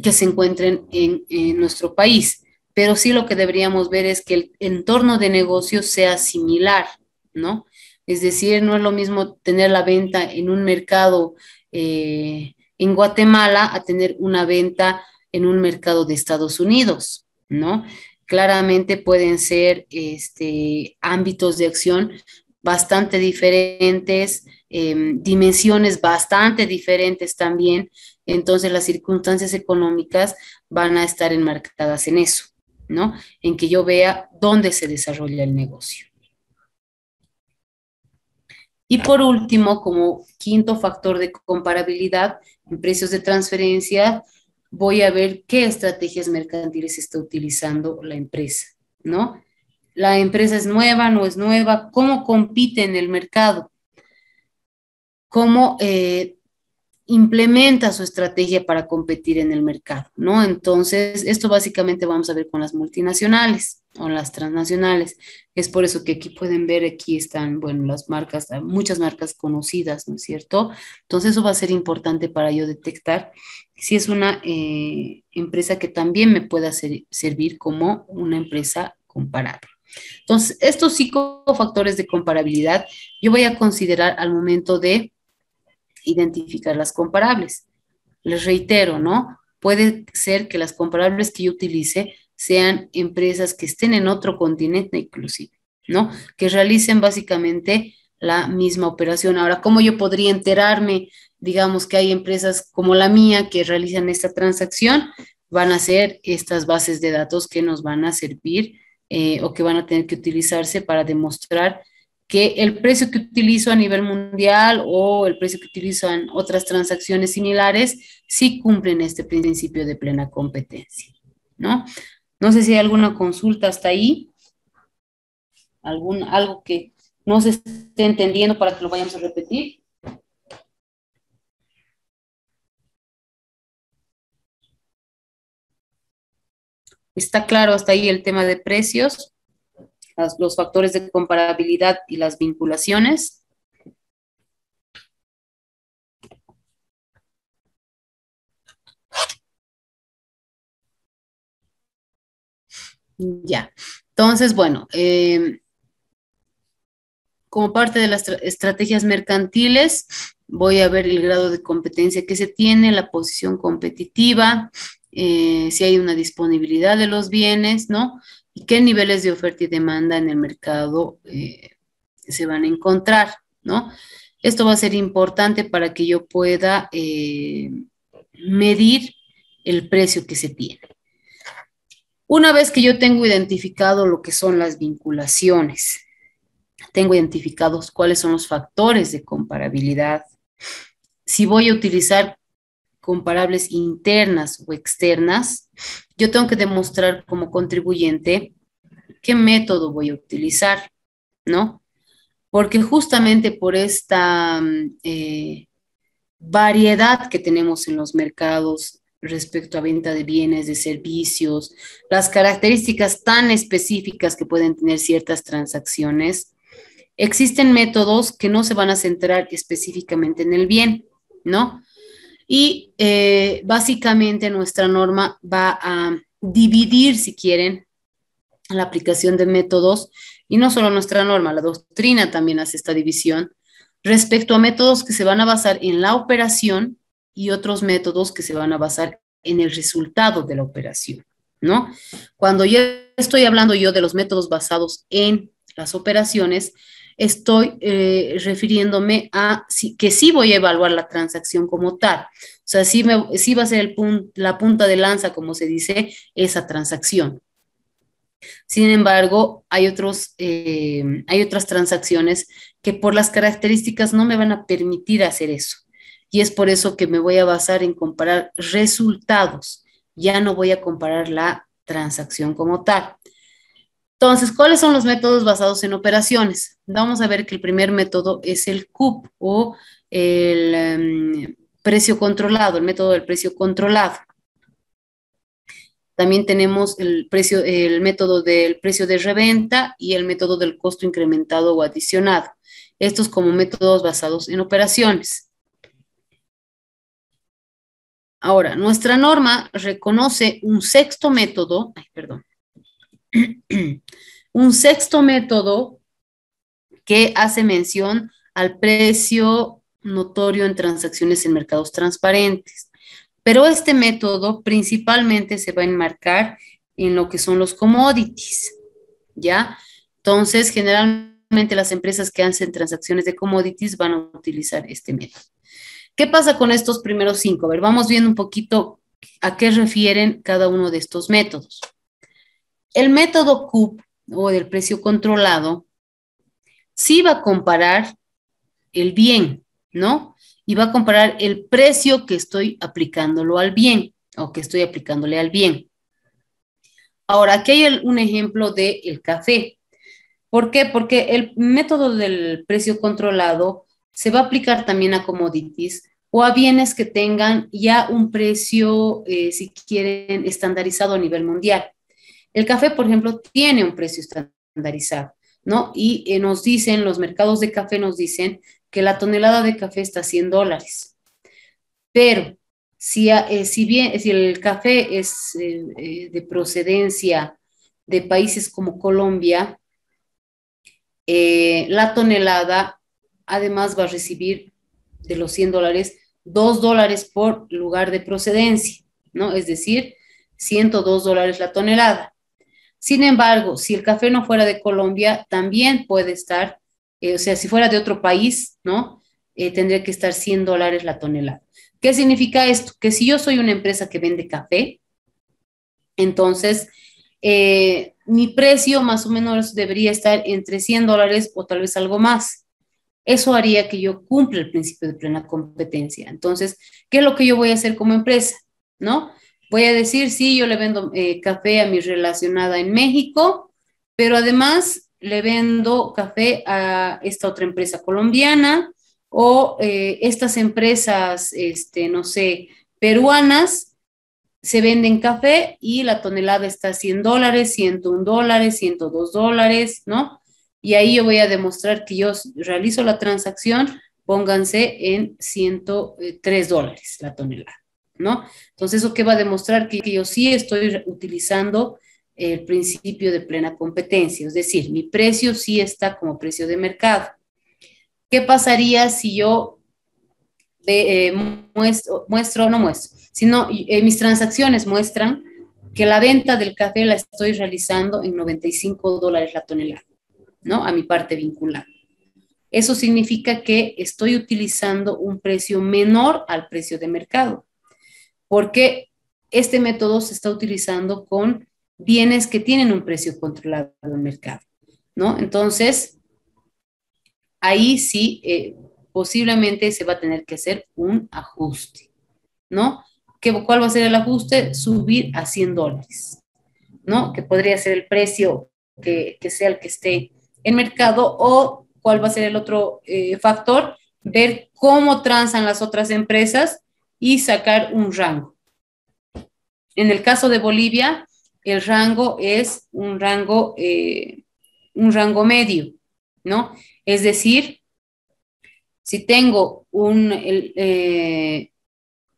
que se encuentren en, nuestro país, pero sí lo que deberíamos ver es que el entorno de negocio sea similar, ¿no? Es decir, no es lo mismo tener la venta en un mercado eh, en Guatemala a tener una venta en un mercado de Estados Unidos, ¿no? Claramente pueden ser este, ámbitos de acción bastante diferentes, em, dimensiones bastante diferentes también, entonces las circunstancias económicas van a estar enmarcadas en eso, ¿no? En que yo vea dónde se desarrolla el negocio. Y por último, como quinto factor de comparabilidad en precios de transferencia, voy a ver qué estrategias mercantiles está utilizando la empresa, ¿no? La empresa es nueva, no es nueva, cómo compite en el mercado, cómo eh, implementa su estrategia para competir en el mercado, ¿no? Entonces, esto básicamente vamos a ver con las multinacionales o las transnacionales. Es por eso que aquí pueden ver, aquí están, bueno, las marcas, muchas marcas conocidas, ¿no es cierto? Entonces, eso va a ser importante para yo detectar si es una eh, empresa que también me pueda servir como una empresa comparable. Entonces, estos cinco factores de comparabilidad yo voy a considerar al momento de identificar las comparables. Les reitero, ¿no? Puede ser que las comparables que yo utilice sean empresas que estén en otro continente inclusive, ¿no? Que realicen básicamente la misma operación. Ahora, ¿cómo yo podría enterarme, digamos, que hay empresas como la mía que realizan esta transacción? Van a ser estas bases de datos que nos van a servir eh, o que van a tener que utilizarse para demostrar que el precio que utilizo a nivel mundial o el precio que utilizan otras transacciones similares sí cumplen este principio de plena competencia, ¿no? No sé si hay alguna consulta hasta ahí, algún, algo que no se esté entendiendo para que lo vayamos a repetir. Está claro hasta ahí el tema de precios los factores de comparabilidad y las vinculaciones. Ya, entonces, bueno, em, como parte de las estrategias mercantiles, voy a ver el grado de competencia que se tiene, la posición competitiva, eh, si hay una disponibilidad de los bienes, ¿no? Y qué niveles de oferta y demanda en el mercado eh, se van a encontrar, ¿no? Esto va a ser importante para que yo pueda eh, medir el precio que se tiene. Una vez que yo tengo identificado lo que son las vinculaciones, tengo identificados cuáles son los factores de comparabilidad, si voy a utilizar comparables internas o externas, yo tengo que demostrar como contribuyente qué método voy a utilizar, ¿no? Porque justamente por esta mm, eh, variedad que tenemos en los mercados respecto a venta de bienes, de servicios, las características tan específicas que pueden tener ciertas transacciones, existen métodos que no se van a centrar específicamente en el bien, ¿no? Y eh, básicamente nuestra norma va a dividir, si quieren, la aplicación de métodos, y no solo nuestra norma, la doctrina también hace esta división, respecto a métodos que se van a basar en la operación y otros métodos que se van a basar en el resultado de la operación, ¿no? Cuando yo estoy hablando yo de los métodos basados en las operaciones, estoy eh, refiriéndome a que sí voy a evaluar la transacción como tal. O sea, sí, me, va a ser la punta de lanza, como se dice, esa transacción. Sin embargo, hay, eh, hay otras transacciones que por las características no me van a permitir hacer eso. Y es por eso que me voy a basar en comparar resultados. Ya no voy a comparar la transacción como tal. Entonces, ¿cuáles son los métodos basados en operaciones? Vamos a ver que el primer método es el CUP o el em, precio controlado, el método del precio controlado. También tenemos el, precio, el método del precio de reventa y el método del costo incrementado o adicionado. Estos como métodos basados en operaciones. Ahora, nuestra norma reconoce un sexto método, ay, perdón, Un sexto método que hace mención al precio notorio en transacciones en mercados transparentes. Pero este método principalmente se va a enmarcar en lo que son los commodities, ¿ya? Entonces, generalmente las empresas que hacen transacciones de commodities van a utilizar este método. ¿Qué pasa con estos primeros cinco? A ver, vamos viendo un poquito a qué refieren cada uno de estos métodos. El método CUP o del precio controlado sí va a comparar el bien, ¿no? Y va a comparar el precio que estoy aplicándolo al bien o que estoy aplicándole al bien. Ahora, aquí hay un ejemplo del el café. ¿Por qué? Porque el método del precio controlado se va a aplicar también a commodities o a bienes que tengan ya un precio, eh, si quieren, estandarizado a nivel mundial. El café, por ejemplo, tiene un precio estandarizado, ¿no? Y eh, nos dicen, los mercados de café nos dicen que la tonelada de café está a 100 dólares. Pero si, eh, si bien si el café es eh, de procedencia de países como Colombia, la tonelada además va a recibir de los 100 dólares 2 dólares por lugar de procedencia, ¿no? Es decir, 102 dólares la tonelada. Sin embargo, si el café no fuera de Colombia, también puede estar, eh, o sea, si fuera de otro país, ¿no? Eh, tendría que estar 100 dólares la tonelada. ¿Qué significa esto? Que si yo soy una empresa que vende café, entonces eh, mi precio más o menos debería estar entre 100 dólares o tal vez algo más. Eso haría que yo cumpla el principio de plena competencia. Entonces, ¿qué es lo que yo voy a hacer como empresa? ¿No? Voy a decir, sí, yo le vendo eh, café a mi relacionada en México, pero además le vendo café a esta otra empresa colombiana o eh, estas empresas, este, no sé, peruanas, se venden café y la tonelada está a 100 dólares, 101 dólares, 102 dólares, ¿no? Y ahí yo voy a demostrar que yo realizo la transacción, pónganse en 103 dólares la tonelada. ¿No? Entonces, ¿eso qué va a demostrar? Que, yo sí estoy utilizando el principio de plena competencia, es decir, mi precio sí está como precio de mercado. ¿Qué pasaría si yo eh, muestro, muestro, no muestro, sino eh, mis transacciones muestran que la venta del café la estoy realizando en 95 dólares la tonelada, ¿no? A mi parte vinculada. Eso significa que estoy utilizando un precio menor al precio de mercado porque este método se está utilizando con bienes que tienen un precio controlado en el mercado, ¿no? Entonces, ahí sí, eh, posiblemente se va a tener que hacer un ajuste, ¿no? ¿Qué, ¿Cuál va a ser el ajuste? Subir a 100 dólares, ¿no? Que podría ser el precio que, sea el que esté en mercado o cuál va a ser el otro eh, factor, ver cómo transan las otras empresas y sacar un rango. En el caso de Bolivia, el rango es un rango, eh, un rango medio, ¿no? Es decir, si tengo un, eh,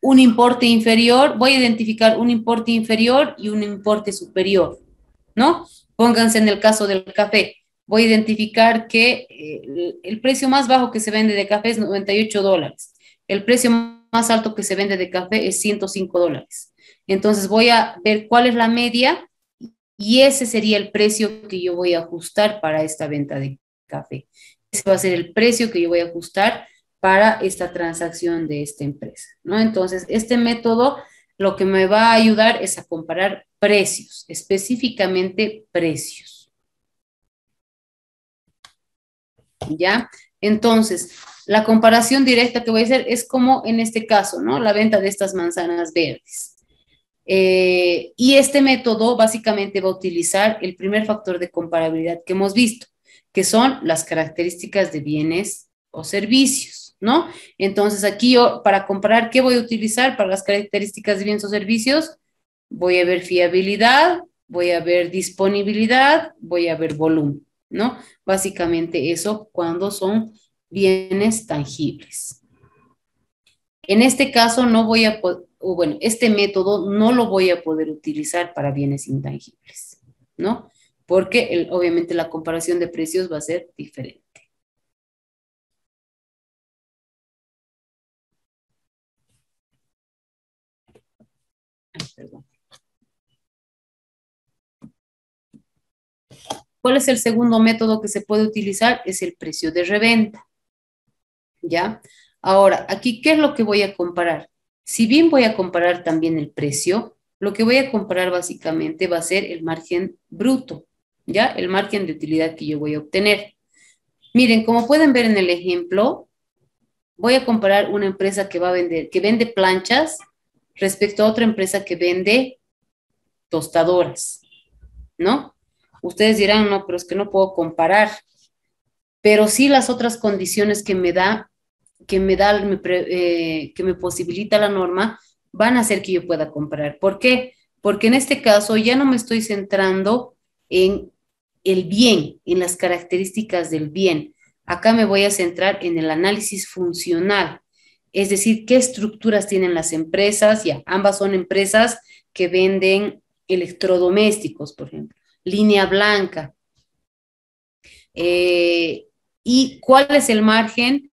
un importe inferior, voy a identificar un importe inferior y un importe superior, ¿no? Pónganse en el caso del café. Voy a identificar que eh, el precio más bajo que se vende de café es 98 dólares. El precio más alto que se vende de café es 105 dólares. Entonces voy a ver cuál es la media y ese sería el precio que yo voy a ajustar para esta venta de café. Ese va a ser el precio que yo voy a ajustar para esta transacción de esta empresa, ¿no? Entonces, este método lo que me va a ayudar es a comparar precios, específicamente precios. ¿Ya? Entonces, la comparación directa que voy a hacer es como en este caso, ¿no? La venta de estas manzanas verdes. Eh, y este método básicamente va a utilizar el primer factor de comparabilidad que hemos visto, que son las características de bienes o servicios, ¿no? Entonces aquí yo, para comparar, ¿qué voy a utilizar para las características de bienes o servicios? Voy a ver fiabilidad, voy a ver disponibilidad, voy a ver volumen, ¿no? Básicamente eso cuando son bienes tangibles. En este caso no voy a, o bueno, este método no lo voy a poder utilizar para bienes intangibles, ¿no? Porque obviamente la comparación de precios va a ser diferente. ¿Cuál es el segundo método que se puede utilizar? Es el precio de reventa. ¿Ya? Ahora, aquí, ¿qué es lo que voy a comparar? Si bien voy a comparar también el precio, lo que voy a comparar básicamente va a ser el margen bruto, ¿ya? El margen de utilidad que yo voy a obtener. Miren, como pueden ver en el ejemplo, voy a comparar una empresa que va a vender, que vende planchas respecto a otra empresa que vende tostadoras, ¿no? Ustedes dirán, no, pero es que no puedo comparar. Pero sí las otras condiciones que me da que me da, eh, que me posibilita la norma, van a hacer que yo pueda comprar. ¿Por qué? Porque en este caso ya no me estoy centrando en el bien, en las características del bien. Acá me voy a centrar en el análisis funcional, es decir, qué estructuras tienen las empresas. Ya, ambas son empresas que venden electrodomésticos, por ejemplo, línea blanca. Eh, ¿Y cuál es el margen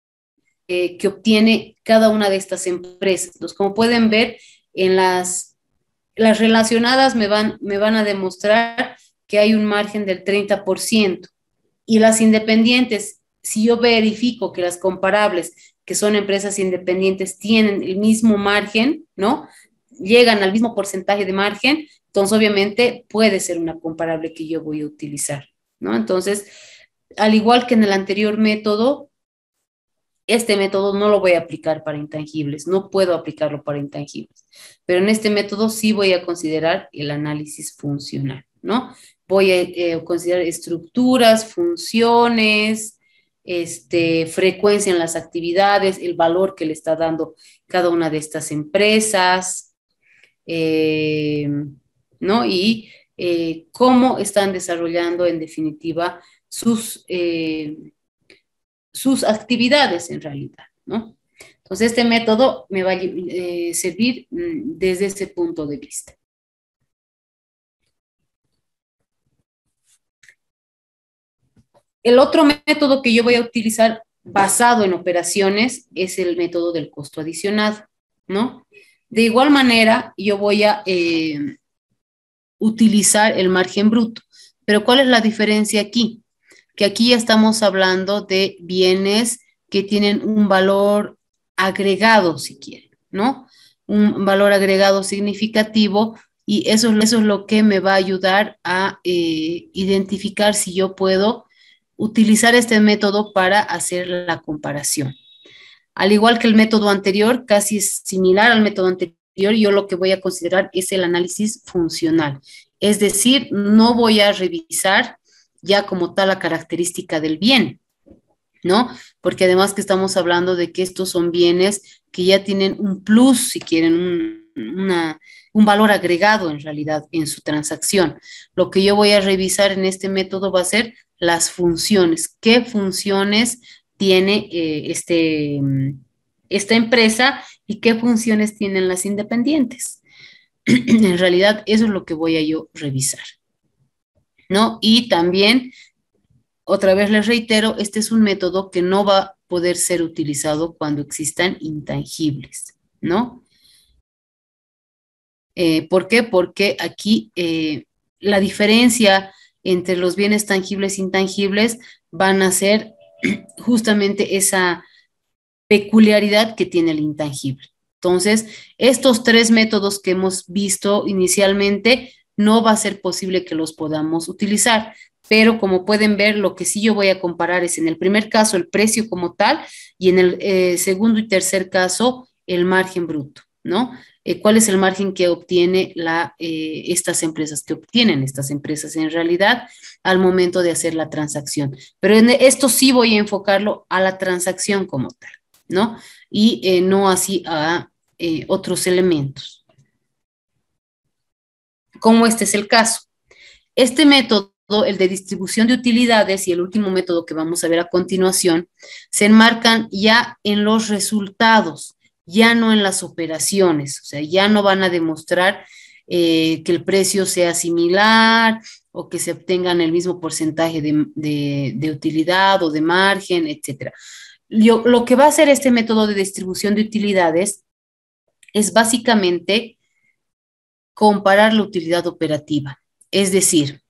eh, que obtiene cada una de estas empresas. Entonces, como pueden ver, en las, las relacionadas me van, me van a demostrar que hay un margen del 30%. Y las independientes, si yo verifico que las comparables, que son empresas independientes, tienen el mismo margen, ¿no? Llegan al mismo porcentaje de margen, entonces obviamente puede ser una comparable que yo voy a utilizar, ¿no? Entonces, al igual que en el anterior método, este método no lo voy a aplicar para intangibles, no puedo aplicarlo para intangibles, pero en este método sí voy a considerar el análisis funcional, ¿no? Voy a eh, considerar estructuras, funciones, este, frecuencia en las actividades, el valor que le está dando cada una de estas empresas, eh, ¿no? Y eh, cómo están desarrollando en definitiva sus sus actividades en realidad, ¿no? Entonces, este método me va a eh, servir mm, desde ese punto de vista. El otro método que yo voy a utilizar basado en operaciones es el método del costo adicionado, ¿no? De igual manera, yo voy a eh, utilizar el margen bruto. Pero ¿cuál es la diferencia aquí? Que aquí estamos hablando de bienes que tienen un valor agregado, si quieren, ¿no? Un valor agregado significativo y eso, eso es lo que me va a ayudar a eh, identificar si yo puedo utilizar este método para hacer la comparación. Al igual que el método anterior, casi es similar al método anterior, yo lo que voy a considerar es el análisis funcional. Es decir, no voy a revisar ya como tal la característica del bien, ¿no? Porque además que estamos hablando de que estos son bienes que ya tienen un plus, si quieren, un, un valor agregado en realidad en su transacción. Lo que yo voy a revisar en este método va a ser las funciones. ¿Qué funciones tiene eh, este, esta empresa y qué funciones tienen las independientes? en realidad, eso es lo que voy a yo revisar. ¿No? Y también otra vez les reitero, este es un método que no va a poder ser utilizado cuando existan intangibles, ¿no? Eh, ¿Por qué? Porque aquí eh, la diferencia entre los bienes tangibles e intangibles van a ser justamente esa peculiaridad que tiene el intangible. Entonces, estos tres métodos que hemos visto inicialmente no va a ser posible que los podamos utilizar pero como pueden ver, lo que sí yo voy a comparar es en el primer caso el precio como tal y en el eh, segundo y tercer caso el margen bruto, ¿no? Eh, ¿Cuál es el margen que obtiene eh, estas empresas, que obtienen estas empresas en realidad al momento de hacer la transacción? Pero esto sí voy a enfocarlo a la transacción como tal, ¿no? Y no así a otros elementos. Como este es el caso. Este método el de distribución de utilidades y el último método que vamos a ver a continuación, se enmarcan ya en los resultados, ya no en las operaciones, o sea, ya no van a demostrar eh, que el precio sea similar o que se obtengan el mismo porcentaje de, utilidad o de margen, etc. lo que va a hacer este método de distribución de utilidades es básicamente comparar la utilidad operativa, es decir,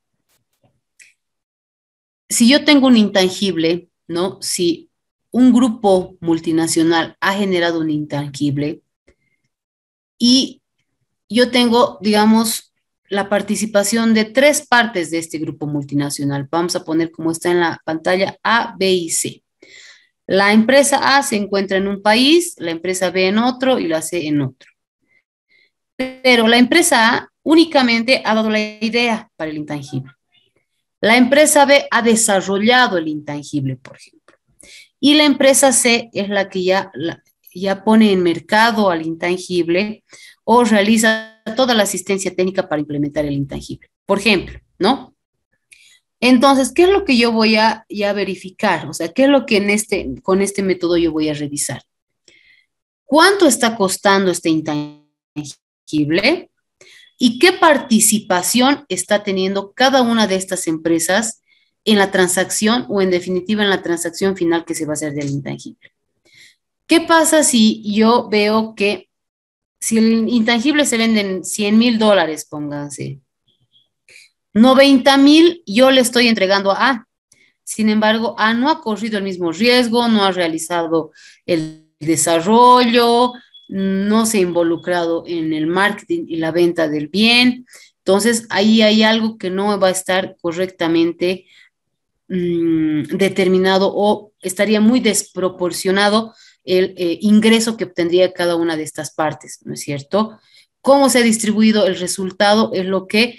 si yo tengo un intangible, ¿no? Si un grupo multinacional ha generado un intangible y yo tengo, digamos, la participación de tres partes de este grupo multinacional. Vamos a poner como está en la pantalla A, B y C. La empresa A se encuentra en un país, la empresa B en otro y la C en otro. Pero la empresa A únicamente ha dado la idea para el intangible. La empresa B ha desarrollado el intangible, por ejemplo. Y la empresa C es la que ya, ya pone en mercado al intangible o realiza toda la asistencia técnica para implementar el intangible. Por ejemplo, ¿no? Entonces, ¿qué es lo que yo voy a ya verificar? O sea, ¿qué es lo que en este, con este método yo voy a revisar? ¿Cuánto está costando este intangible? Y qué participación está teniendo cada una de estas empresas en la transacción o en definitiva en la transacción final que se va a hacer del intangible. ¿Qué pasa si yo veo que si el intangible se vende en 100 mil dólares, pónganse, 90 mil yo le estoy entregando a A. Sin embargo, A no ha corrido el mismo riesgo, no ha realizado el desarrollo, no se ha involucrado en el marketing y la venta del bien. Entonces, ahí hay algo que no va a estar correctamente mm, determinado o estaría muy desproporcionado el eh, ingreso que obtendría cada una de estas partes, ¿no es cierto? Cómo se ha distribuido el resultado es lo que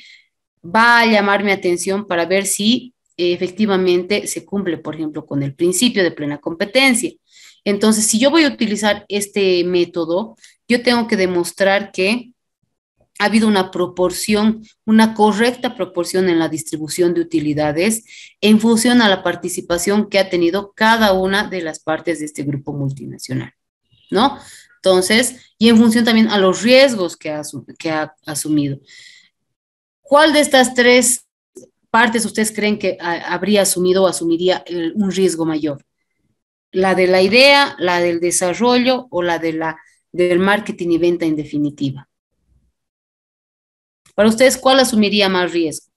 va a llamar mi atención para ver si efectivamente se cumple, por ejemplo, con el principio de plena competencia. Entonces, si yo voy a utilizar este método, yo tengo que demostrar que ha habido una proporción, una correcta proporción en la distribución de utilidades en función a la participación que ha tenido cada una de las partes de este grupo multinacional, ¿no? Entonces, y en función también a los riesgos que ha, que ha asumido. ¿Cuál de estas tres partes ustedes creen que habría asumido o asumiría un riesgo mayor? La de la idea, la del desarrollo o la de la, del marketing y venta en definitiva. Para ustedes, ¿cuál asumiría más riesgo?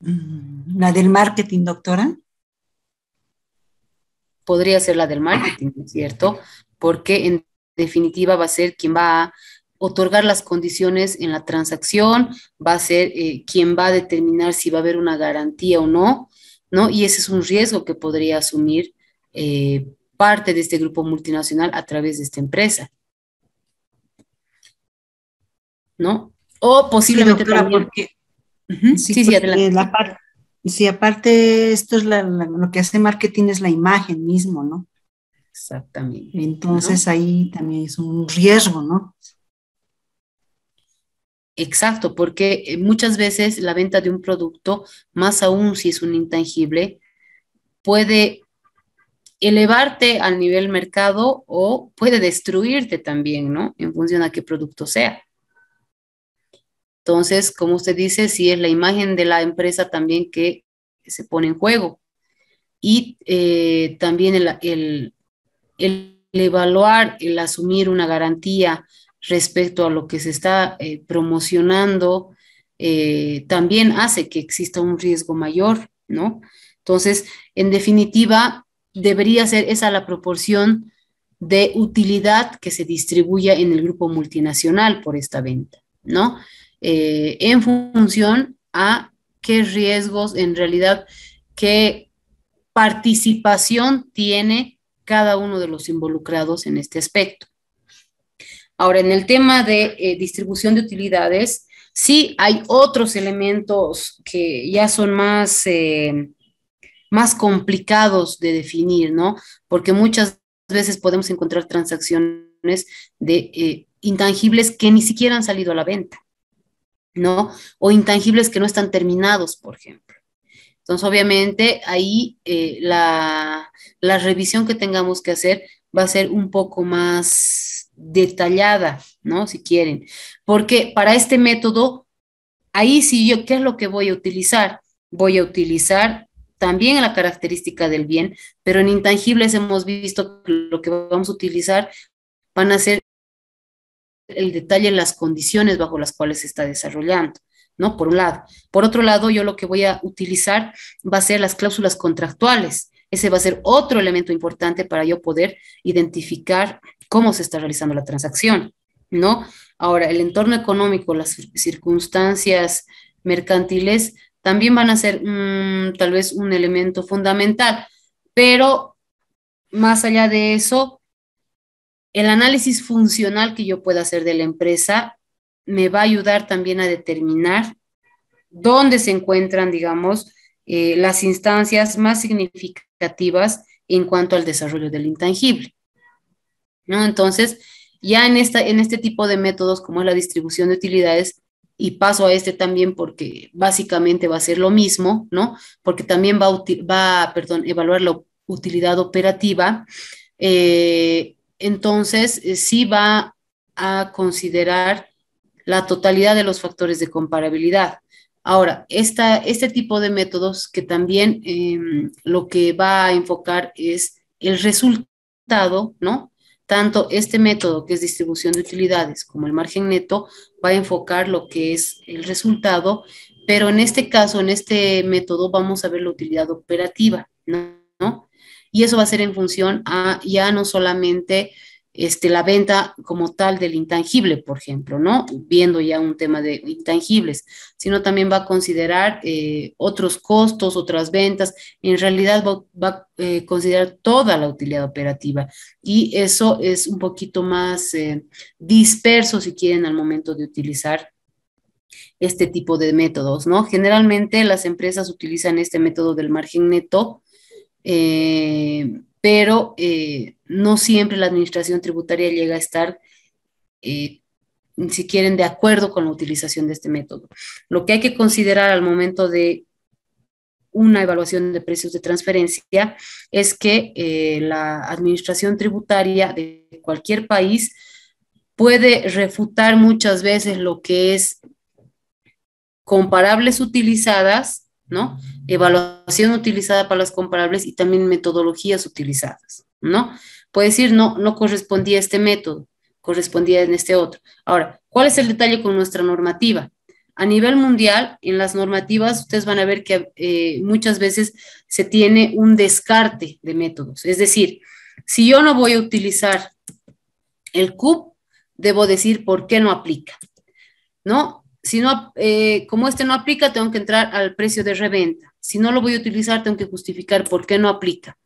Mm, la del marketing, doctora. Podría ser la del marketing, ¿cierto? Porque en definitiva va a ser quien va a otorgar las condiciones en la transacción, va a ser eh, quien va a determinar si va a haber una garantía o no, ¿no? Y ese es un riesgo que podría asumir eh, parte de este grupo multinacional a través de esta empresa. ¿No? O posiblemente también... Porque, sí, sí, la sí, aparte esto es lo que hace marketing es la imagen mismo, ¿no? Exactamente. Entonces ahí también es un riesgo, ¿no? Exacto, porque eh, muchas veces la venta de un producto, más aún si es un intangible, puede elevarte al nivel mercado o puede destruirte también, ¿no? En función a qué producto sea. Entonces, como usted dice, sí es la imagen de la empresa también que se pone en juego. Y eh, también el, evaluar, el asumir una garantía respecto a lo que se está eh, promocionando, eh, también hace que exista un riesgo mayor, ¿no? Entonces, en definitiva, debería ser esa la proporción de utilidad que se distribuya en el grupo multinacional por esta venta, ¿no? Eh, en función a qué riesgos, en realidad, qué participación tiene cada uno de los involucrados en este aspecto. Ahora, en el tema de eh, distribución de utilidades, sí hay otros elementos que ya son más, eh, más complicados de definir, ¿no? Porque muchas veces podemos encontrar transacciones de intangibles que ni siquiera han salido a la venta. ¿no? O intangibles que no están terminados, por ejemplo. Entonces, obviamente, ahí eh, la, revisión que tengamos que hacer va a ser un poco más detallada, ¿no? Si quieren. Porque para este método, ahí sí yo, ¿qué es lo que voy a utilizar? Voy a utilizar también la característica del bien, pero en intangibles hemos visto que lo que vamos a utilizar van a ser el detalle las condiciones bajo las cuales se está desarrollando, ¿no? Por un lado. Por otro lado, yo lo que voy a utilizar va a ser las cláusulas contractuales. Ese va a ser otro elemento importante para yo poder identificar cómo se está realizando la transacción, ¿no? Ahora, el entorno económico, las circunstancias mercantiles también van a ser mm, tal vez un elemento fundamental, pero más allá de eso, el análisis funcional que yo pueda hacer de la empresa me va a ayudar también a determinar dónde se encuentran, digamos, eh, las instancias más significativas en cuanto al desarrollo del intangible. ¿No? Entonces, ya en, esta, en este tipo de métodos como es la distribución de utilidades, y paso a este también porque básicamente va a ser lo mismo, ¿no? Porque también va a, va perdón, evaluar la utilidad operativa. Eh, entonces eh, sí va a considerar la totalidad de los factores de comparabilidad. Ahora, este tipo de métodos que también em, lo que va a enfocar es el resultado, ¿no? Tanto este método que es distribución de utilidades como el margen neto va a enfocar lo que es el resultado, pero en este caso, en este método, vamos a ver la utilidad operativa, ¿no? y eso va a ser en función a ya no solamente este, la venta como tal del intangible, por ejemplo, ¿no? Viendo ya un tema de intangibles, sino también va a considerar eh, otros costos, otras ventas, en realidad va, a eh, considerar toda la utilidad operativa y eso es un poquito más eh, disperso, si quieren, al momento de utilizar este tipo de métodos, ¿no? Generalmente las empresas utilizan este método del margen neto, pero eh, no siempre la administración tributaria llega a estar, eh, si quieren, de acuerdo con la utilización de este método. Lo que hay que considerar al momento de una evaluación de precios de transferencia es que la administración tributaria de cualquier país puede refutar muchas veces lo que es comparables utilizadas ¿no? Evaluación utilizada para las comparables y también metodologías utilizadas, ¿no? Puede decir, no, no correspondía a este método, correspondía en este otro. Ahora, ¿cuál es el detalle con nuestra normativa? A nivel mundial, en las normativas, ustedes van a ver que eh, muchas veces se tiene un descarte de métodos. Es decir, si yo no voy a utilizar el CUP, debo decir por qué no aplica, ¿no? Si no, eh, como este no aplica, tengo que entrar al precio de reventa. Si no lo voy a utilizar, tengo que justificar por qué no aplica.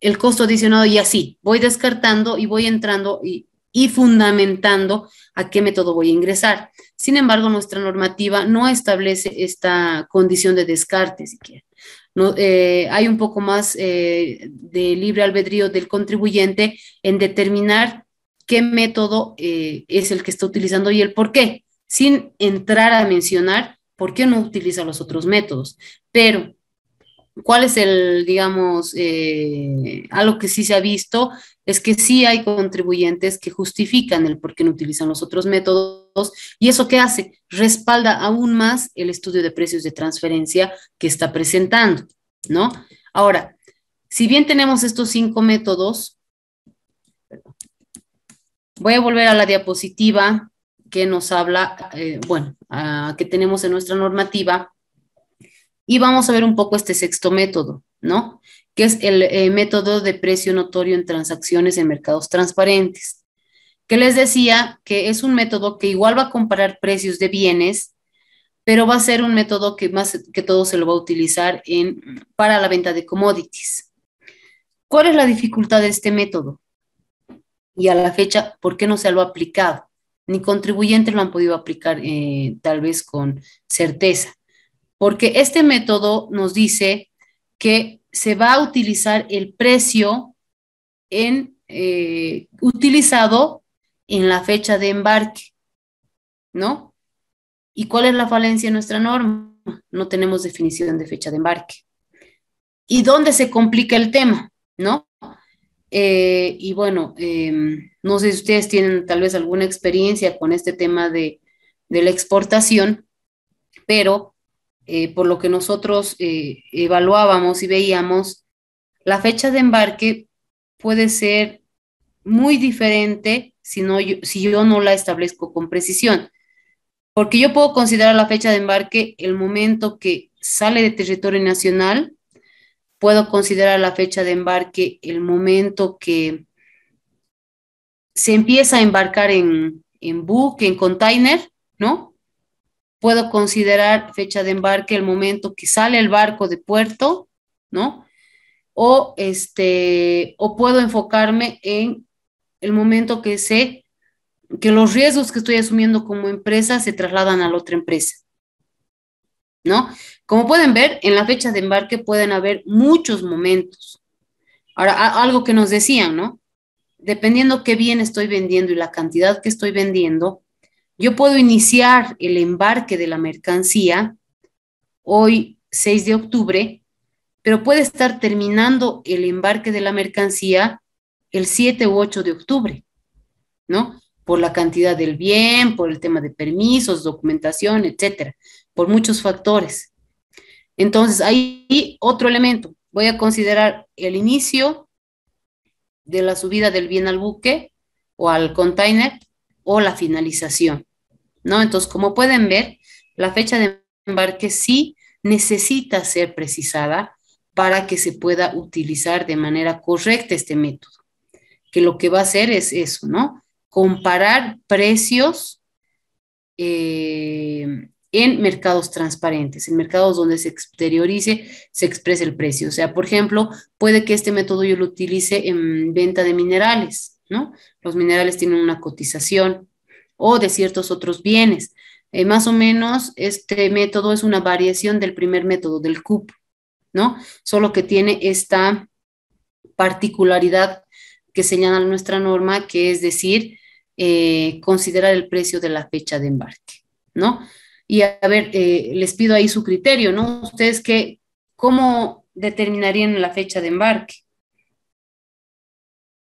El costo adicionado y así, voy descartando y voy entrando y, fundamentando a qué método voy a ingresar. Sin embargo, nuestra normativa no establece esta condición de descarte siquiera. No, eh, hay un poco más eh, de libre albedrío del contribuyente en determinar qué método es el que está utilizando y el por qué, sin entrar a mencionar por qué no utiliza los otros métodos. Pero, ¿cuál es el, digamos, algo que sí se ha visto? Es que sí hay contribuyentes que justifican el por qué no utilizan los otros métodos y eso qué hace? Respalda aún más el estudio de precios de transferencia que está presentando, ¿no? Ahora, si bien tenemos estos cinco métodos, voy a volver a la diapositiva que nos habla, eh, bueno, que tenemos en nuestra normativa y vamos a ver un poco este sexto método, ¿no? Que es el eh, método de precio notorio en transacciones en mercados transparentes que les decía que es un método que igual va a comparar precios de bienes, pero va a ser un método que más que todo se lo va a utilizar en, para la venta de commodities. ¿Cuál es la dificultad de este método? Y a la fecha, ¿por qué no se lo ha aplicado? Ni contribuyentes lo han podido aplicar eh, tal vez con certeza. Porque este método nos dice que se va a utilizar el precio en, eh, utilizado en la fecha de embarque, ¿no? ¿Y cuál es la falencia en nuestra norma? No tenemos definición de fecha de embarque. ¿Y dónde se complica el tema? ¿No? Eh, y bueno, em, no sé si ustedes tienen tal vez alguna experiencia con este tema de, la exportación, pero eh, por lo que nosotros eh, evaluábamos y veíamos, la fecha de embarque puede ser muy diferente si, yo, si yo no la establezco con precisión. Porque yo puedo considerar la fecha de embarque el momento que sale de territorio nacional, puedo considerar la fecha de embarque el momento que se empieza a embarcar en, en buque, en container, ¿no? Puedo considerar fecha de embarque el momento que sale el barco de puerto, ¿no? O, este, o puedo enfocarme en el momento que sé que los riesgos que estoy asumiendo como empresa se trasladan a la otra empresa. ¿No? Como pueden ver, en la fecha de embarque pueden haber muchos momentos. Ahora, algo que nos decían, ¿no? Dependiendo qué bien estoy vendiendo y la cantidad que estoy vendiendo, yo puedo iniciar el embarque de la mercancía hoy, 6 de octubre, pero puede estar terminando el embarque de la mercancía el 7 u 8 de octubre, ¿no? Por la cantidad del bien, por el tema de permisos, documentación, etcétera, por muchos factores. Entonces, ahí otro elemento, voy a considerar el inicio de la subida del bien al buque o al container o la finalización, ¿no? Entonces, como pueden ver, la fecha de embarque sí necesita ser precisada para que se pueda utilizar de manera correcta este método que lo que va a hacer es eso, ¿no? Comparar precios eh, en mercados transparentes, en mercados donde se exteriorice, se exprese el precio. O sea, por ejemplo, puede que este método yo lo utilice en venta de minerales, ¿no? Los minerales tienen una cotización o de ciertos otros bienes. Eh, más o menos, este método es una variación del primer método, del CUP, ¿no? Solo que tiene esta particularidad que señala nuestra norma, que es decir, eh, considerar el precio de la fecha de embarque, ¿no? Y a ver, eh, les pido ahí su criterio, ¿no? Ustedes qué, ¿cómo determinarían la fecha de embarque?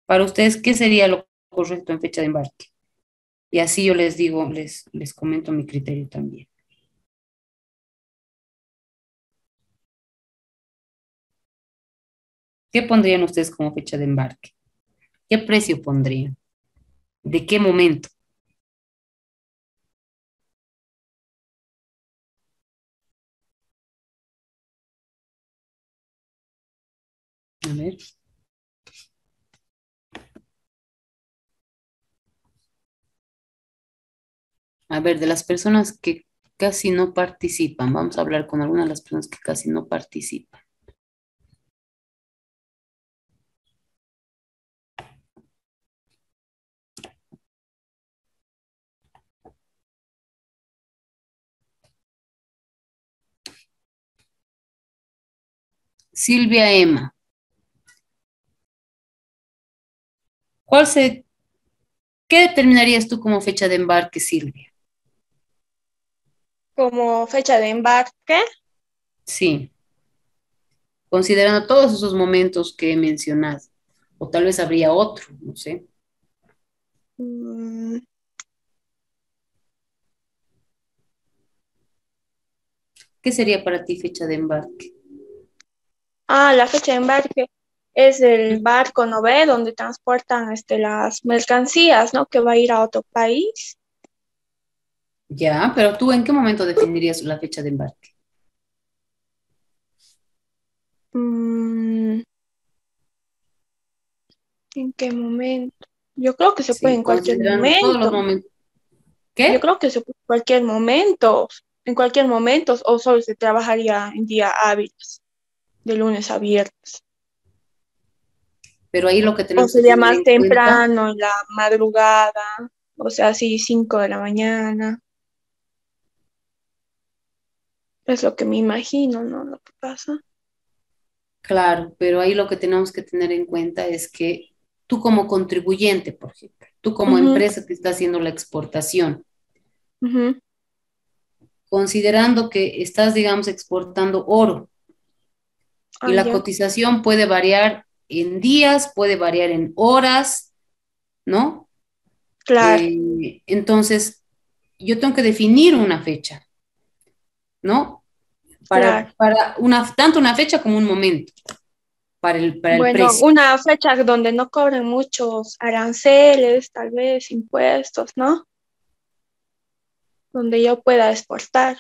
Para ustedes, ¿qué sería lo correcto en fecha de embarque? Y así yo les digo, les, les comento mi criterio también. ¿Qué pondrían ustedes como fecha de embarque? ¿Qué precio pondría? ¿De qué momento? A ver. A ver, de las personas que casi no participan. Vamos a hablar con algunas de las personas que casi no participan. Silvia Emma. ¿Cuál se, ¿Qué determinarías tú como fecha de embarque, Silvia? Como fecha de embarque. Sí. Considerando todos esos momentos que he mencionado. O tal vez habría otro, no sé. Mm. ¿Qué sería para ti fecha de embarque? Ah, la fecha de embarque es el barco, ¿no ve? Donde transportan este, las mercancías, ¿no? Que va a ir a otro país. Ya, pero tú en qué momento definirías la fecha de embarque? Mm, ¿En qué momento? Yo creo que se puede en cualquier momento. ¿Qué? Yo creo que se puede en cualquier momento. En cualquier momento o solo se trabajaría en día hábiles de lunes a viernes. Pero ahí lo que tenemos o sería más temprano, en la madrugada, o sea, así 5 de la mañana. Es lo que me imagino, ¿no? Lo que pasa. Claro, pero ahí lo que tenemos que tener en cuenta es que tú como contribuyente, por ejemplo, tú como empresa que está haciendo la exportación, considerando que estás, digamos, exportando oro, y ah, la cotización puede variar en días, puede variar en horas, ¿no? Claro. Eh, entonces, yo tengo que definir una fecha, ¿no? Para, para una, tanto una fecha como un momento. Para el, para bueno, una fecha donde no cobren muchos aranceles, tal vez impuestos, ¿no? Donde yo pueda exportar.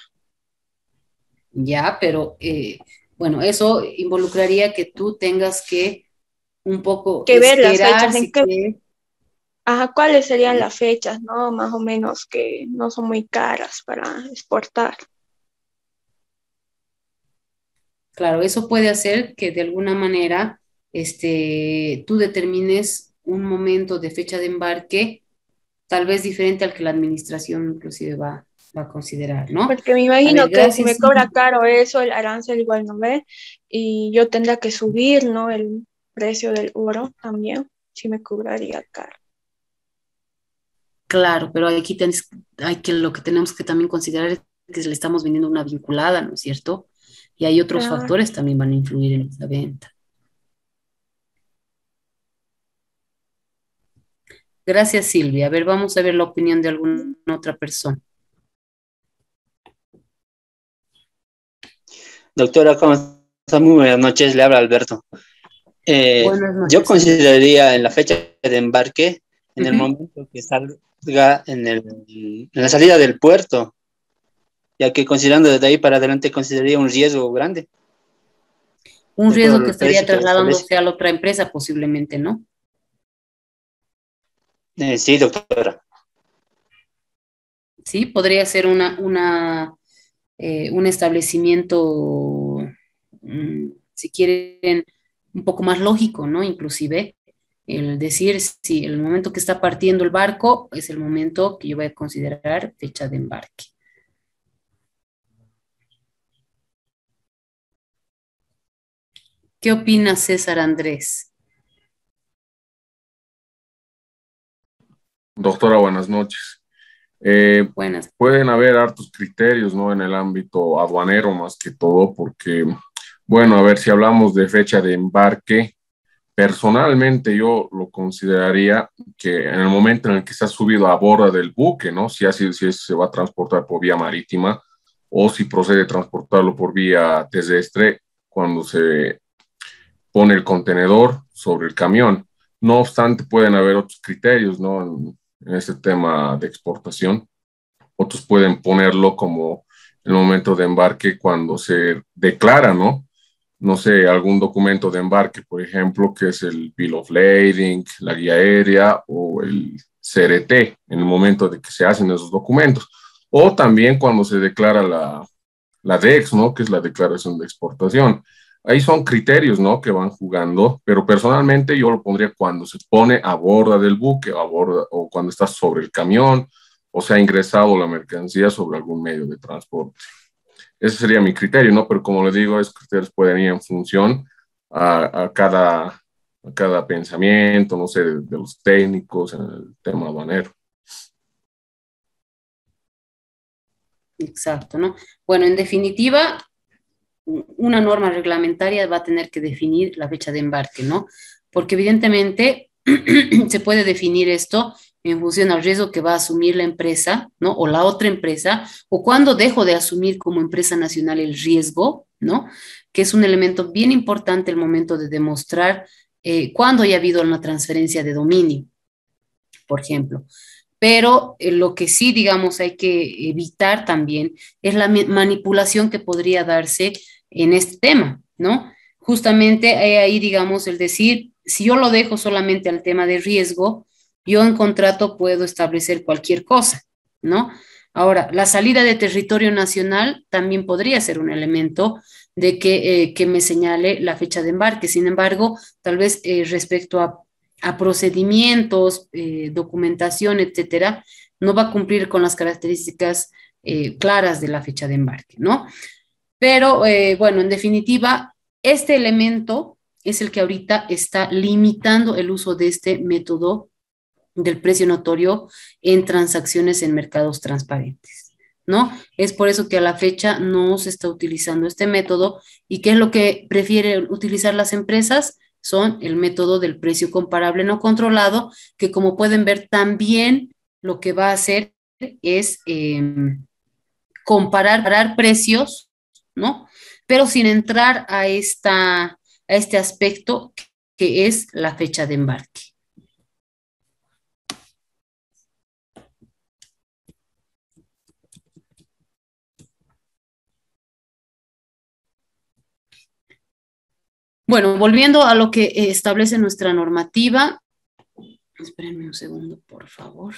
Ya, pero eh, bueno, eso involucraría que tú tengas que un poco que ver las fechas en que... Ajá, ¿cuáles serían las fechas, no? Más o menos que no son muy caras para exportar. Claro, eso puede hacer que de alguna manera este, tú determines un momento de fecha de embarque tal vez diferente al que la administración inclusive va, va a considerar, ¿no? Porque me imagino que si me cobra caro eso, el arancel igual no ve, y yo tendría que subir, ¿no? El precio del oro también, si me cobraría caro. Claro, pero aquí hay que lo que tenemos que también considerar es que le estamos vendiendo una vinculada, ¿no es cierto? Y hay otros factores también van a influir en esa venta. Gracias, Silvia. A ver, vamos a ver la opinión de alguna otra persona. Doctora, ¿cómo está? Muy buenas noches, le habla Alberto. Eh, yo consideraría en la fecha de embarque, en el momento que salga en, en, la salida del puerto, ya que considerando desde ahí para adelante consideraría un riesgo grande. Un riesgo que estaría trasladándose a la otra empresa posiblemente, ¿no? Eh, sí, doctora. Sí, podría ser una, una eh, un establecimiento, mm, si quieren, un poco más lógico, ¿no? Inclusive el decir si el momento que está partiendo el barco es el momento que yo voy a considerar fecha de embarque. ¿Qué opina César Andrés? Doctora, buenas noches. Eh, pueden haber hartos criterios, ¿no? En el ámbito aduanero más que todo, porque, bueno, a ver, si hablamos de fecha de embarque, personalmente yo lo consideraría que en el momento en el que está subido a borda del buque, ¿no? Si así si se va a transportar por vía marítima o si procede a transportarlo por vía terrestre cuando se pone el contenedor sobre el camión. No obstante, pueden haber otros criterios, ¿no? en este tema de exportación. Otros pueden ponerlo como el momento de embarque cuando se declara, ¿no? No sé, algún documento de embarque, por ejemplo, que es el Bill of Lading, la guía aérea o el CRT, en el momento de que se hacen esos documentos. o también cuando se declara la, la DEX, ¿no? Que es la declaración de exportación. Ahí son criterios, ¿no? Que van jugando, pero personalmente yo lo pondría cuando se pone a borda del buque, a borda, o cuando está sobre el camión, o se ha ingresado la mercancía sobre algún medio de transporte. Ese sería mi criterio, ¿no? Pero como le digo, esos criterios pueden ir en función a, cada, cada pensamiento, no sé, de, de los técnicos en el tema aduanero. Exacto, ¿no? Bueno, en definitiva, una norma reglamentaria va a tener que definir la fecha de embarque, ¿no? Porque evidentemente se puede definir esto en función al riesgo que va a asumir la empresa, ¿no? O la otra empresa, o cuando dejo de asumir como empresa nacional el riesgo, ¿no? Que es un elemento bien importante el momento de demostrar eh, cuándo haya habido una transferencia de dominio, por ejemplo pero eh, lo que sí, digamos, hay que evitar también es la manipulación que podría darse en este tema, ¿no? Justamente ahí, digamos, el decir, si yo lo dejo solamente al tema de riesgo, yo en contrato puedo establecer cualquier cosa, ¿no? Ahora, la salida de territorio nacional también podría ser un elemento de que, eh, que me señale la fecha de embarque. Sin embargo, tal vez eh, respecto a procedimientos, eh, documentación, etcétera, no va a cumplir con las características claras de la fecha de embarque, ¿no? Pero bueno, en definitiva, este elemento es el que ahorita está limitando el uso de este método del precio notorio en transacciones en mercados transparentes, ¿no? Es por eso que a la fecha no se está utilizando este método y qué es lo que prefieren utilizar las empresas, son el método del precio comparable no controlado, que como pueden ver también lo que va a hacer es em, comparar precios, ¿no? Pero sin entrar a, esta, a este aspecto que es la fecha de embarque. Bueno, volviendo a lo que eh, establece nuestra normativa. Espérenme un segundo, por favor.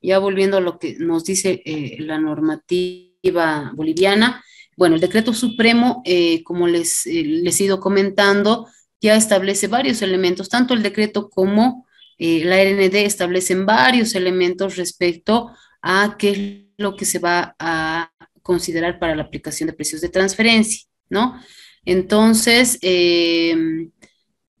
Ya volviendo a lo que nos dice eh, la normativa boliviana. Bueno, el decreto supremo, eh, como les, les he ido comentando, ya establece varios elementos, tanto el decreto como la RND establecen varios elementos respecto a qué es lo que se va a considerar para la aplicación de precios de transferencia. ¿No? Entonces, em,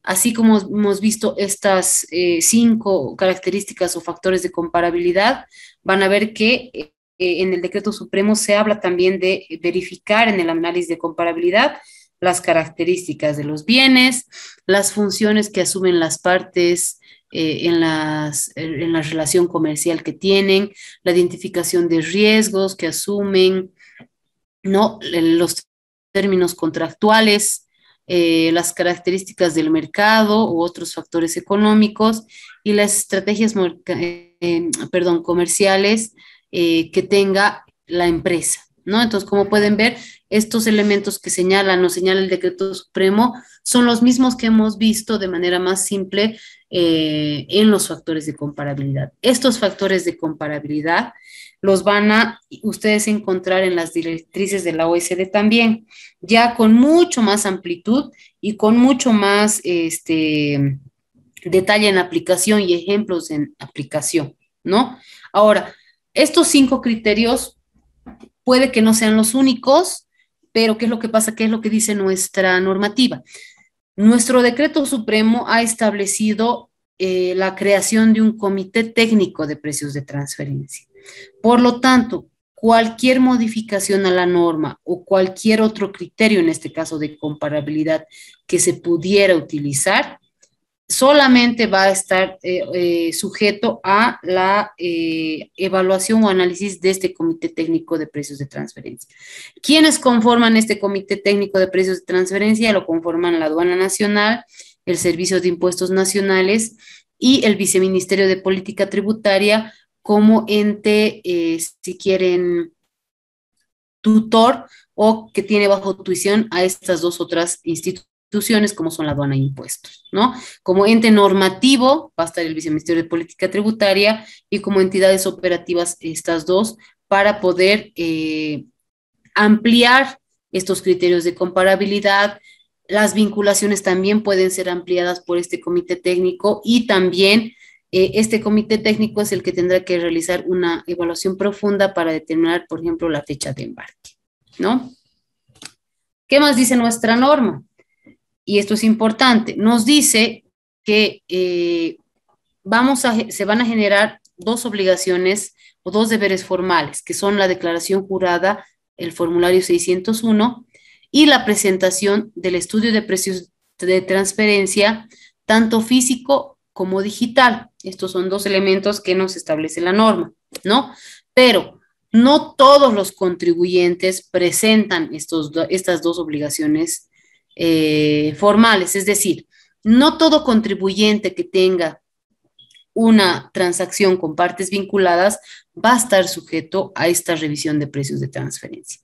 así como hemos visto estas eh, cinco características o factores de comparabilidad, van a ver que eh, en el decreto supremo se habla también de verificar en el análisis de comparabilidad las características de los bienes, las funciones que asumen las partes eh, en, las, en la relación comercial que tienen, la identificación de riesgos que asumen, ¿no? los términos contractuales, eh, las características del mercado u otros factores económicos y las estrategias eh, perdón, comerciales eh, que tenga la empresa. ¿no? Entonces, como pueden ver, estos elementos que señalan o señala el decreto supremo son los mismos que hemos visto de manera más simple en los factores de comparabilidad. Estos factores de comparabilidad los van a ustedes encontrar en las directrices de la OSD también, ya con mucho más amplitud y con mucho más este, detalle en aplicación y ejemplos en aplicación, ¿no? Ahora, estos cinco criterios puede que no sean los únicos, pero ¿qué es lo que pasa? ¿Qué es lo que dice nuestra normativa? Nuestro decreto supremo ha establecido eh, la creación de un comité técnico de precios de transferencia. Por lo tanto, cualquier modificación a la norma o cualquier otro criterio, en este caso de comparabilidad, que se pudiera utilizar, solamente va a estar eh, eh, sujeto a la eh, evaluación o análisis de este Comité Técnico de Precios de Transferencia. ¿Quiénes conforman este Comité Técnico de Precios de Transferencia? Lo conforman la Aduana Nacional, el Servicio de Impuestos Nacionales y el Viceministerio de Política Tributaria como ente, eh, si quieren, tutor o que tiene bajo tuición a estas dos otras instituciones como son la aduana e impuestos, ¿no? Como ente normativo va a estar el Viceministerio de Política Tributaria y como entidades operativas estas dos para poder eh, ampliar estos criterios de comparabilidad. Las vinculaciones también pueden ser ampliadas por este comité técnico y también eh, este comité técnico es el que tendrá que realizar una evaluación profunda para determinar, por ejemplo, la fecha de embarque, ¿no? ¿Qué más dice nuestra norma? Y esto es importante, nos dice que eh, vamos a, se van a generar dos obligaciones o dos deberes formales, que son la declaración jurada, el formulario 601, y la presentación del estudio de precios de transferencia, tanto físico como digital. Estos son dos elementos que nos establece la norma, ¿no? Pero no todos los contribuyentes presentan estos, estas dos obligaciones eh, formales, es decir, no todo contribuyente que tenga una transacción con partes vinculadas va a estar sujeto a esta revisión de precios de transferencia.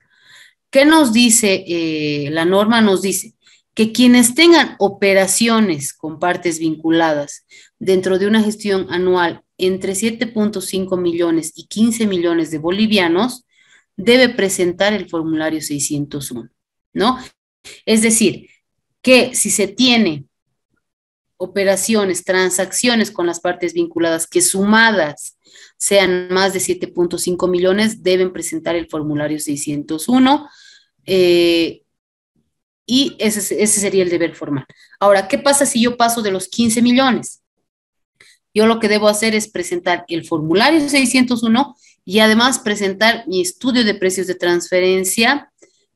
¿Qué nos dice eh, la norma? Nos dice que quienes tengan operaciones con partes vinculadas dentro de una gestión anual entre 7.5 millones y 15 millones de bolivianos, debe presentar el formulario 601, ¿no? Es decir, que si se tiene operaciones, transacciones con las partes vinculadas que sumadas sean más de 7.5 millones, deben presentar el formulario 601 eh, y ese, ese sería el deber formal. Ahora, ¿qué pasa si yo paso de los 15 millones? yo lo que debo hacer es presentar el formulario 601 y además presentar mi estudio de precios de transferencia.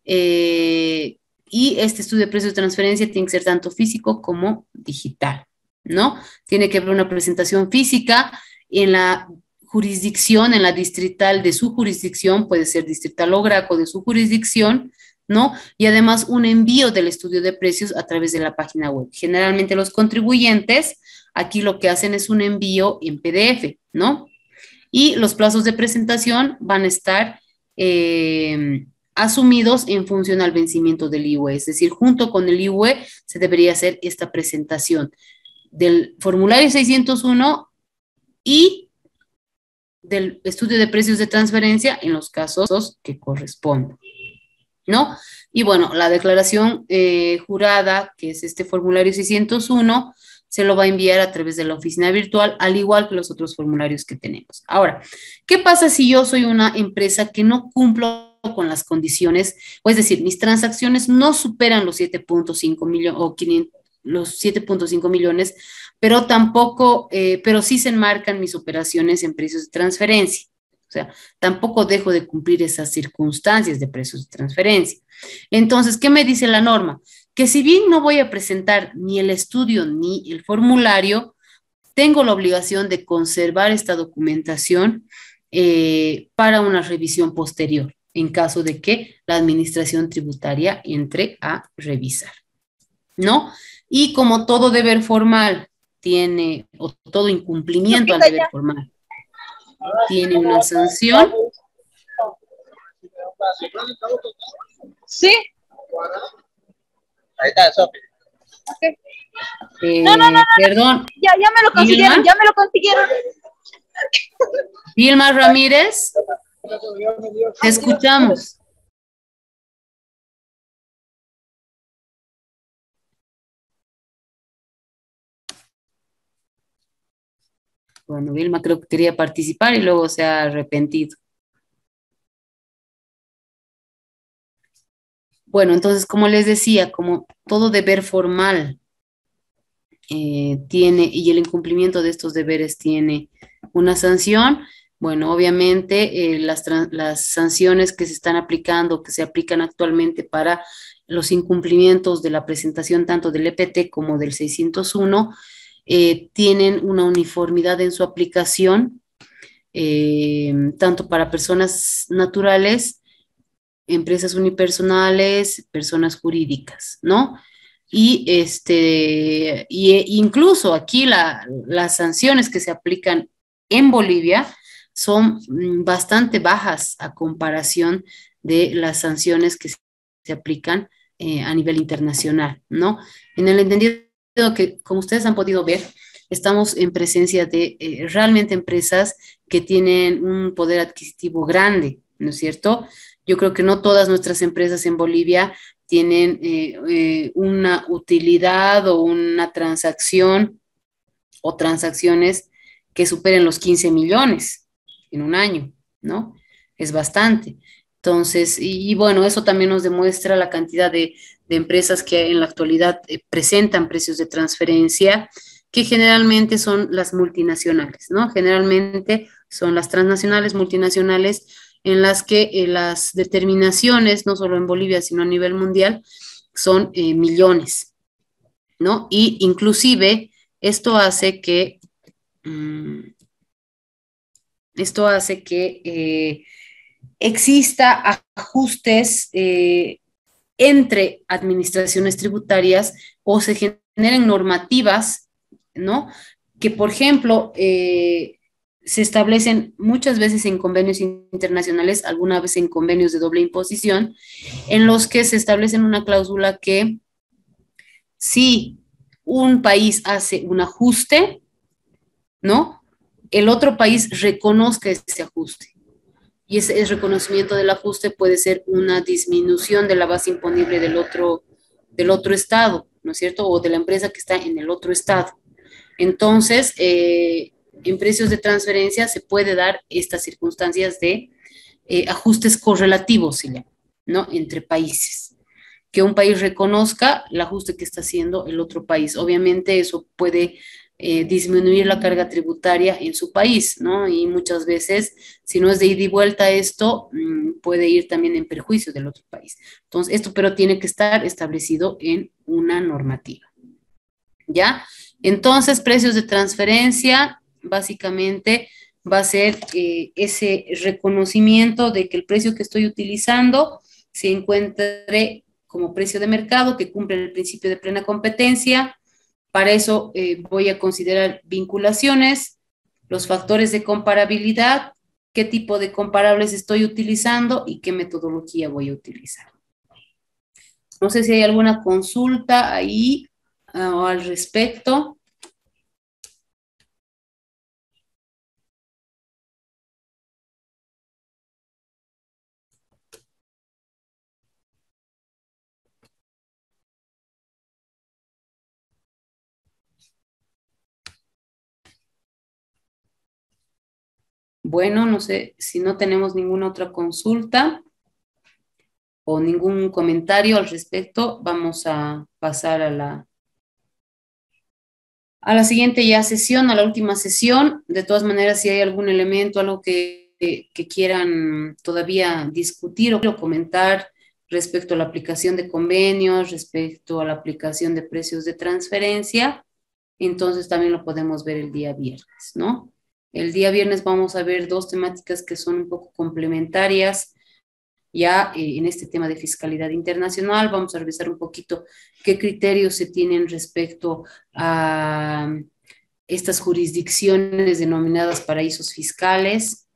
Eh, y este estudio de precios de transferencia tiene que ser tanto físico como digital, ¿no? Tiene que haber una presentación física en la jurisdicción, en la distrital de su jurisdicción, puede ser distrital o graco de su jurisdicción, ¿no? Y además un envío del estudio de precios a través de la página web. Generalmente los contribuyentes Aquí lo que hacen es un envío en PDF, ¿no? Y los plazos de presentación van a estar eh, asumidos en función al vencimiento del IUE, es decir, junto con el IUE se debería hacer esta presentación del formulario 601 y del estudio de precios de transferencia en los casos que correspondan, ¿no? Y bueno, la declaración eh, jurada, que es este formulario 601, se lo va a enviar a través de la oficina virtual, al igual que los otros formularios que tenemos. Ahora, ¿qué pasa si yo soy una empresa que no cumplo con las condiciones? O es decir, mis transacciones no superan los 7.5 millones o los 7.5 millones, pero tampoco, eh, pero sí se enmarcan mis operaciones en precios de transferencia. O sea, tampoco dejo de cumplir esas circunstancias de precios de transferencia. Entonces, ¿qué me dice la norma? que si bien no voy a presentar ni el estudio ni el formulario, tengo la obligación de conservar esta documentación eh, para una revisión posterior, en caso de que la administración tributaria entre a revisar. ¿No? Y como todo deber formal tiene, o todo incumplimiento al deber formal, tiene una sanción. Sí. Ahí está, Sofi. Eh, no, no, no, Perdón. Ya, ya me lo consiguieron, ya me lo consiguieron. Vilma Ramírez. Te escuchamos. Bueno, Vilma creo que quería participar y luego se ha arrepentido. Bueno, entonces, como les decía, como todo deber formal eh, tiene, y el incumplimiento de estos deberes tiene una sanción, bueno, obviamente eh, las, las, sanciones que se están aplicando, que se aplican actualmente para los incumplimientos de la presentación tanto del EPT como del 601, eh, tienen una uniformidad en su aplicación, tanto para personas naturales empresas unipersonales, personas jurídicas, ¿no? Y este, y, e, incluso aquí las sanciones que se aplican en Bolivia son mm, bastante bajas a comparación de las sanciones que se aplican eh, a nivel internacional, ¿no? En el entendido que, como ustedes han podido ver, estamos en presencia de eh, realmente empresas que tienen un poder adquisitivo grande, ¿no es cierto? Yo creo que no todas nuestras empresas en Bolivia tienen eh, una utilidad o una transacción o transacciones que superen los 15 millones en un año, ¿no? Es bastante. Entonces, y, bueno, eso también nos demuestra la cantidad de, empresas que en la actualidad eh, presentan precios de transferencia, que generalmente son las multinacionales, ¿no? Generalmente son las transnacionales, multinacionales, en las que eh, las determinaciones, no solo en Bolivia, sino a nivel mundial, son eh, millones, ¿no? Y inclusive esto hace que, mm, esto hace que exista ajustes entre administraciones tributarias o se generen normativas, ¿no? Que, por ejemplo, eh, se establecen muchas veces en convenios internacionales, alguna vez en convenios de doble imposición, en los que se establecen una cláusula que si un país hace un ajuste, ¿no? El otro país reconozca ese ajuste y ese, reconocimiento del ajuste puede ser una disminución de la base imponible del otro, del otro estado, ¿no es cierto? O de la empresa que está en el otro estado. Entonces, eh, en precios de transferencia se puede dar estas circunstancias de eh, ajustes correlativos, ¿no? Entre países. Que un país reconozca el ajuste que está haciendo el otro país. Obviamente eso puede eh, disminuir la carga tributaria en su país, ¿no? Y muchas veces, si no es de ida y vuelta esto, mm, puede ir también en perjuicio del otro país. Entonces, esto pero tiene que estar establecido en una normativa. ¿Ya? Entonces, precios de transferencia, básicamente va a ser eh, ese reconocimiento de que el precio que estoy utilizando se encuentre como precio de mercado, que cumple el principio de plena competencia, para eso eh, voy a considerar vinculaciones, los factores de comparabilidad, qué tipo de comparables estoy utilizando y qué metodología voy a utilizar. No sé si hay alguna consulta ahí ah, al respecto. Bueno, no sé si no tenemos ninguna otra consulta o ningún comentario al respecto, vamos a pasar a la, a la siguiente ya sesión, a la última sesión. De todas maneras, si hay algún elemento, algo que, que quieran todavía discutir o comentar respecto a la aplicación de convenios, respecto a la aplicación de precios de transferencia, entonces también lo podemos ver el día viernes, ¿no? El día viernes vamos a ver dos temáticas que son un poco complementarias ya eh, en este tema de fiscalidad internacional. Vamos a revisar un poquito qué criterios se tienen respecto a estas jurisdicciones denominadas paraísos fiscales,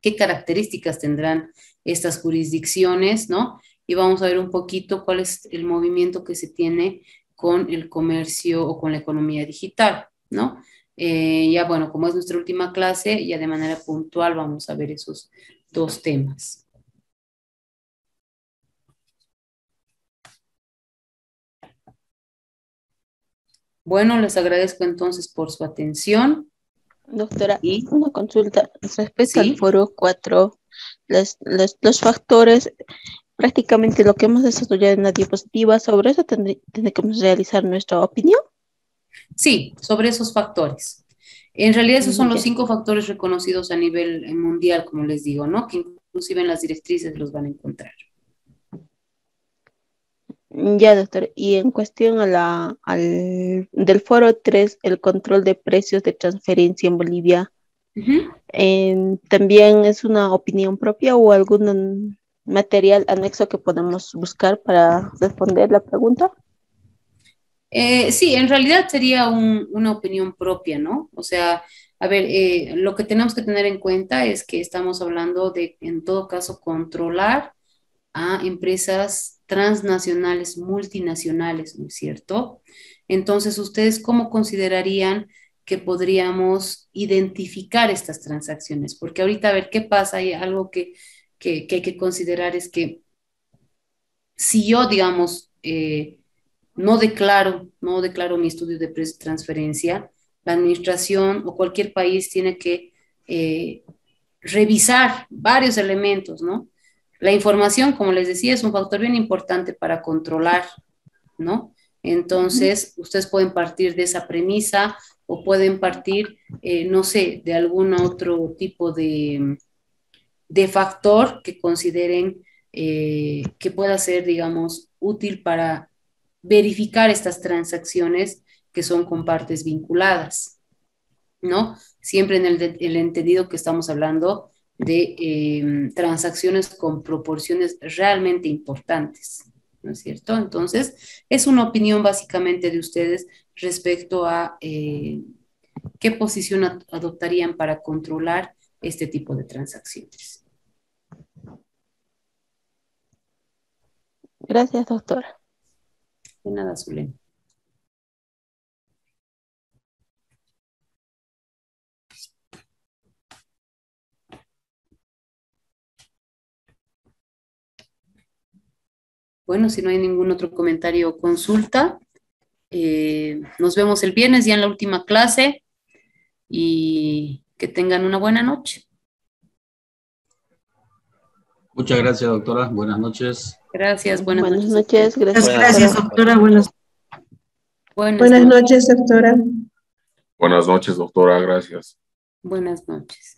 qué características tendrán estas jurisdicciones, ¿no? Y vamos a ver un poquito cuál es el movimiento que se tiene con el comercio o con la economía digital, ¿no? Eh, ya bueno, como es nuestra última clase, ya de manera puntual vamos a ver esos dos temas. Bueno, les agradezco entonces por su atención. Doctora, y una consulta respecto al foro 4, los, los, factores, prácticamente lo que hemos desarrollado en la diapositiva, sobre eso tendremos que realizar nuestra opinión. Sí, sobre esos factores. En realidad esos son los cinco factores reconocidos a nivel eh, mundial, como les digo, ¿no? Que inclusive en las directrices los van a encontrar. Ya, doctor. Y en cuestión a la, al, del foro 3, el control de precios de transferencia en Bolivia, ¿también es una opinión propia o algún material anexo que podemos buscar para responder la pregunta? Eh, sí, en realidad sería una opinión propia, ¿no? O sea, a ver, eh, lo que tenemos que tener en cuenta es que estamos hablando de, en todo caso, controlar a empresas transnacionales, multinacionales, ¿no es cierto? Entonces, ¿ustedes cómo considerarían que podríamos identificar estas transacciones? Porque ahorita a ver qué pasa, hay algo que, que, hay que considerar es que si yo, digamos, eh, no declaro, no declaro mi estudio de transferencia, la administración o cualquier país tiene que eh, revisar varios elementos, ¿no? La información, como les decía, es un factor bien importante para controlar, ¿no? Entonces, ustedes pueden partir de esa premisa o pueden partir, eh, no sé, de algún otro tipo de, de factor que consideren eh, que pueda ser, digamos, útil para verificar estas transacciones que son con partes vinculadas, ¿no? Siempre en el, entendido que estamos hablando de em, transacciones con proporciones realmente importantes, ¿no es cierto? Entonces, es una opinión básicamente de ustedes respecto a eh, qué posición adoptarían para controlar este tipo de transacciones. Gracias, doctora. De nada, Zulema. Bueno, si no hay ningún otro comentario o consulta, eh, nos vemos el viernes ya en la última clase y que tengan una buena noche. Muchas gracias, doctora. Buenas noches. Gracias, buenas, noches. Gracias, gracias doctora. Buenas, buenas noches, doctora. Buenas noches, doctora. Gracias. Buenas noches.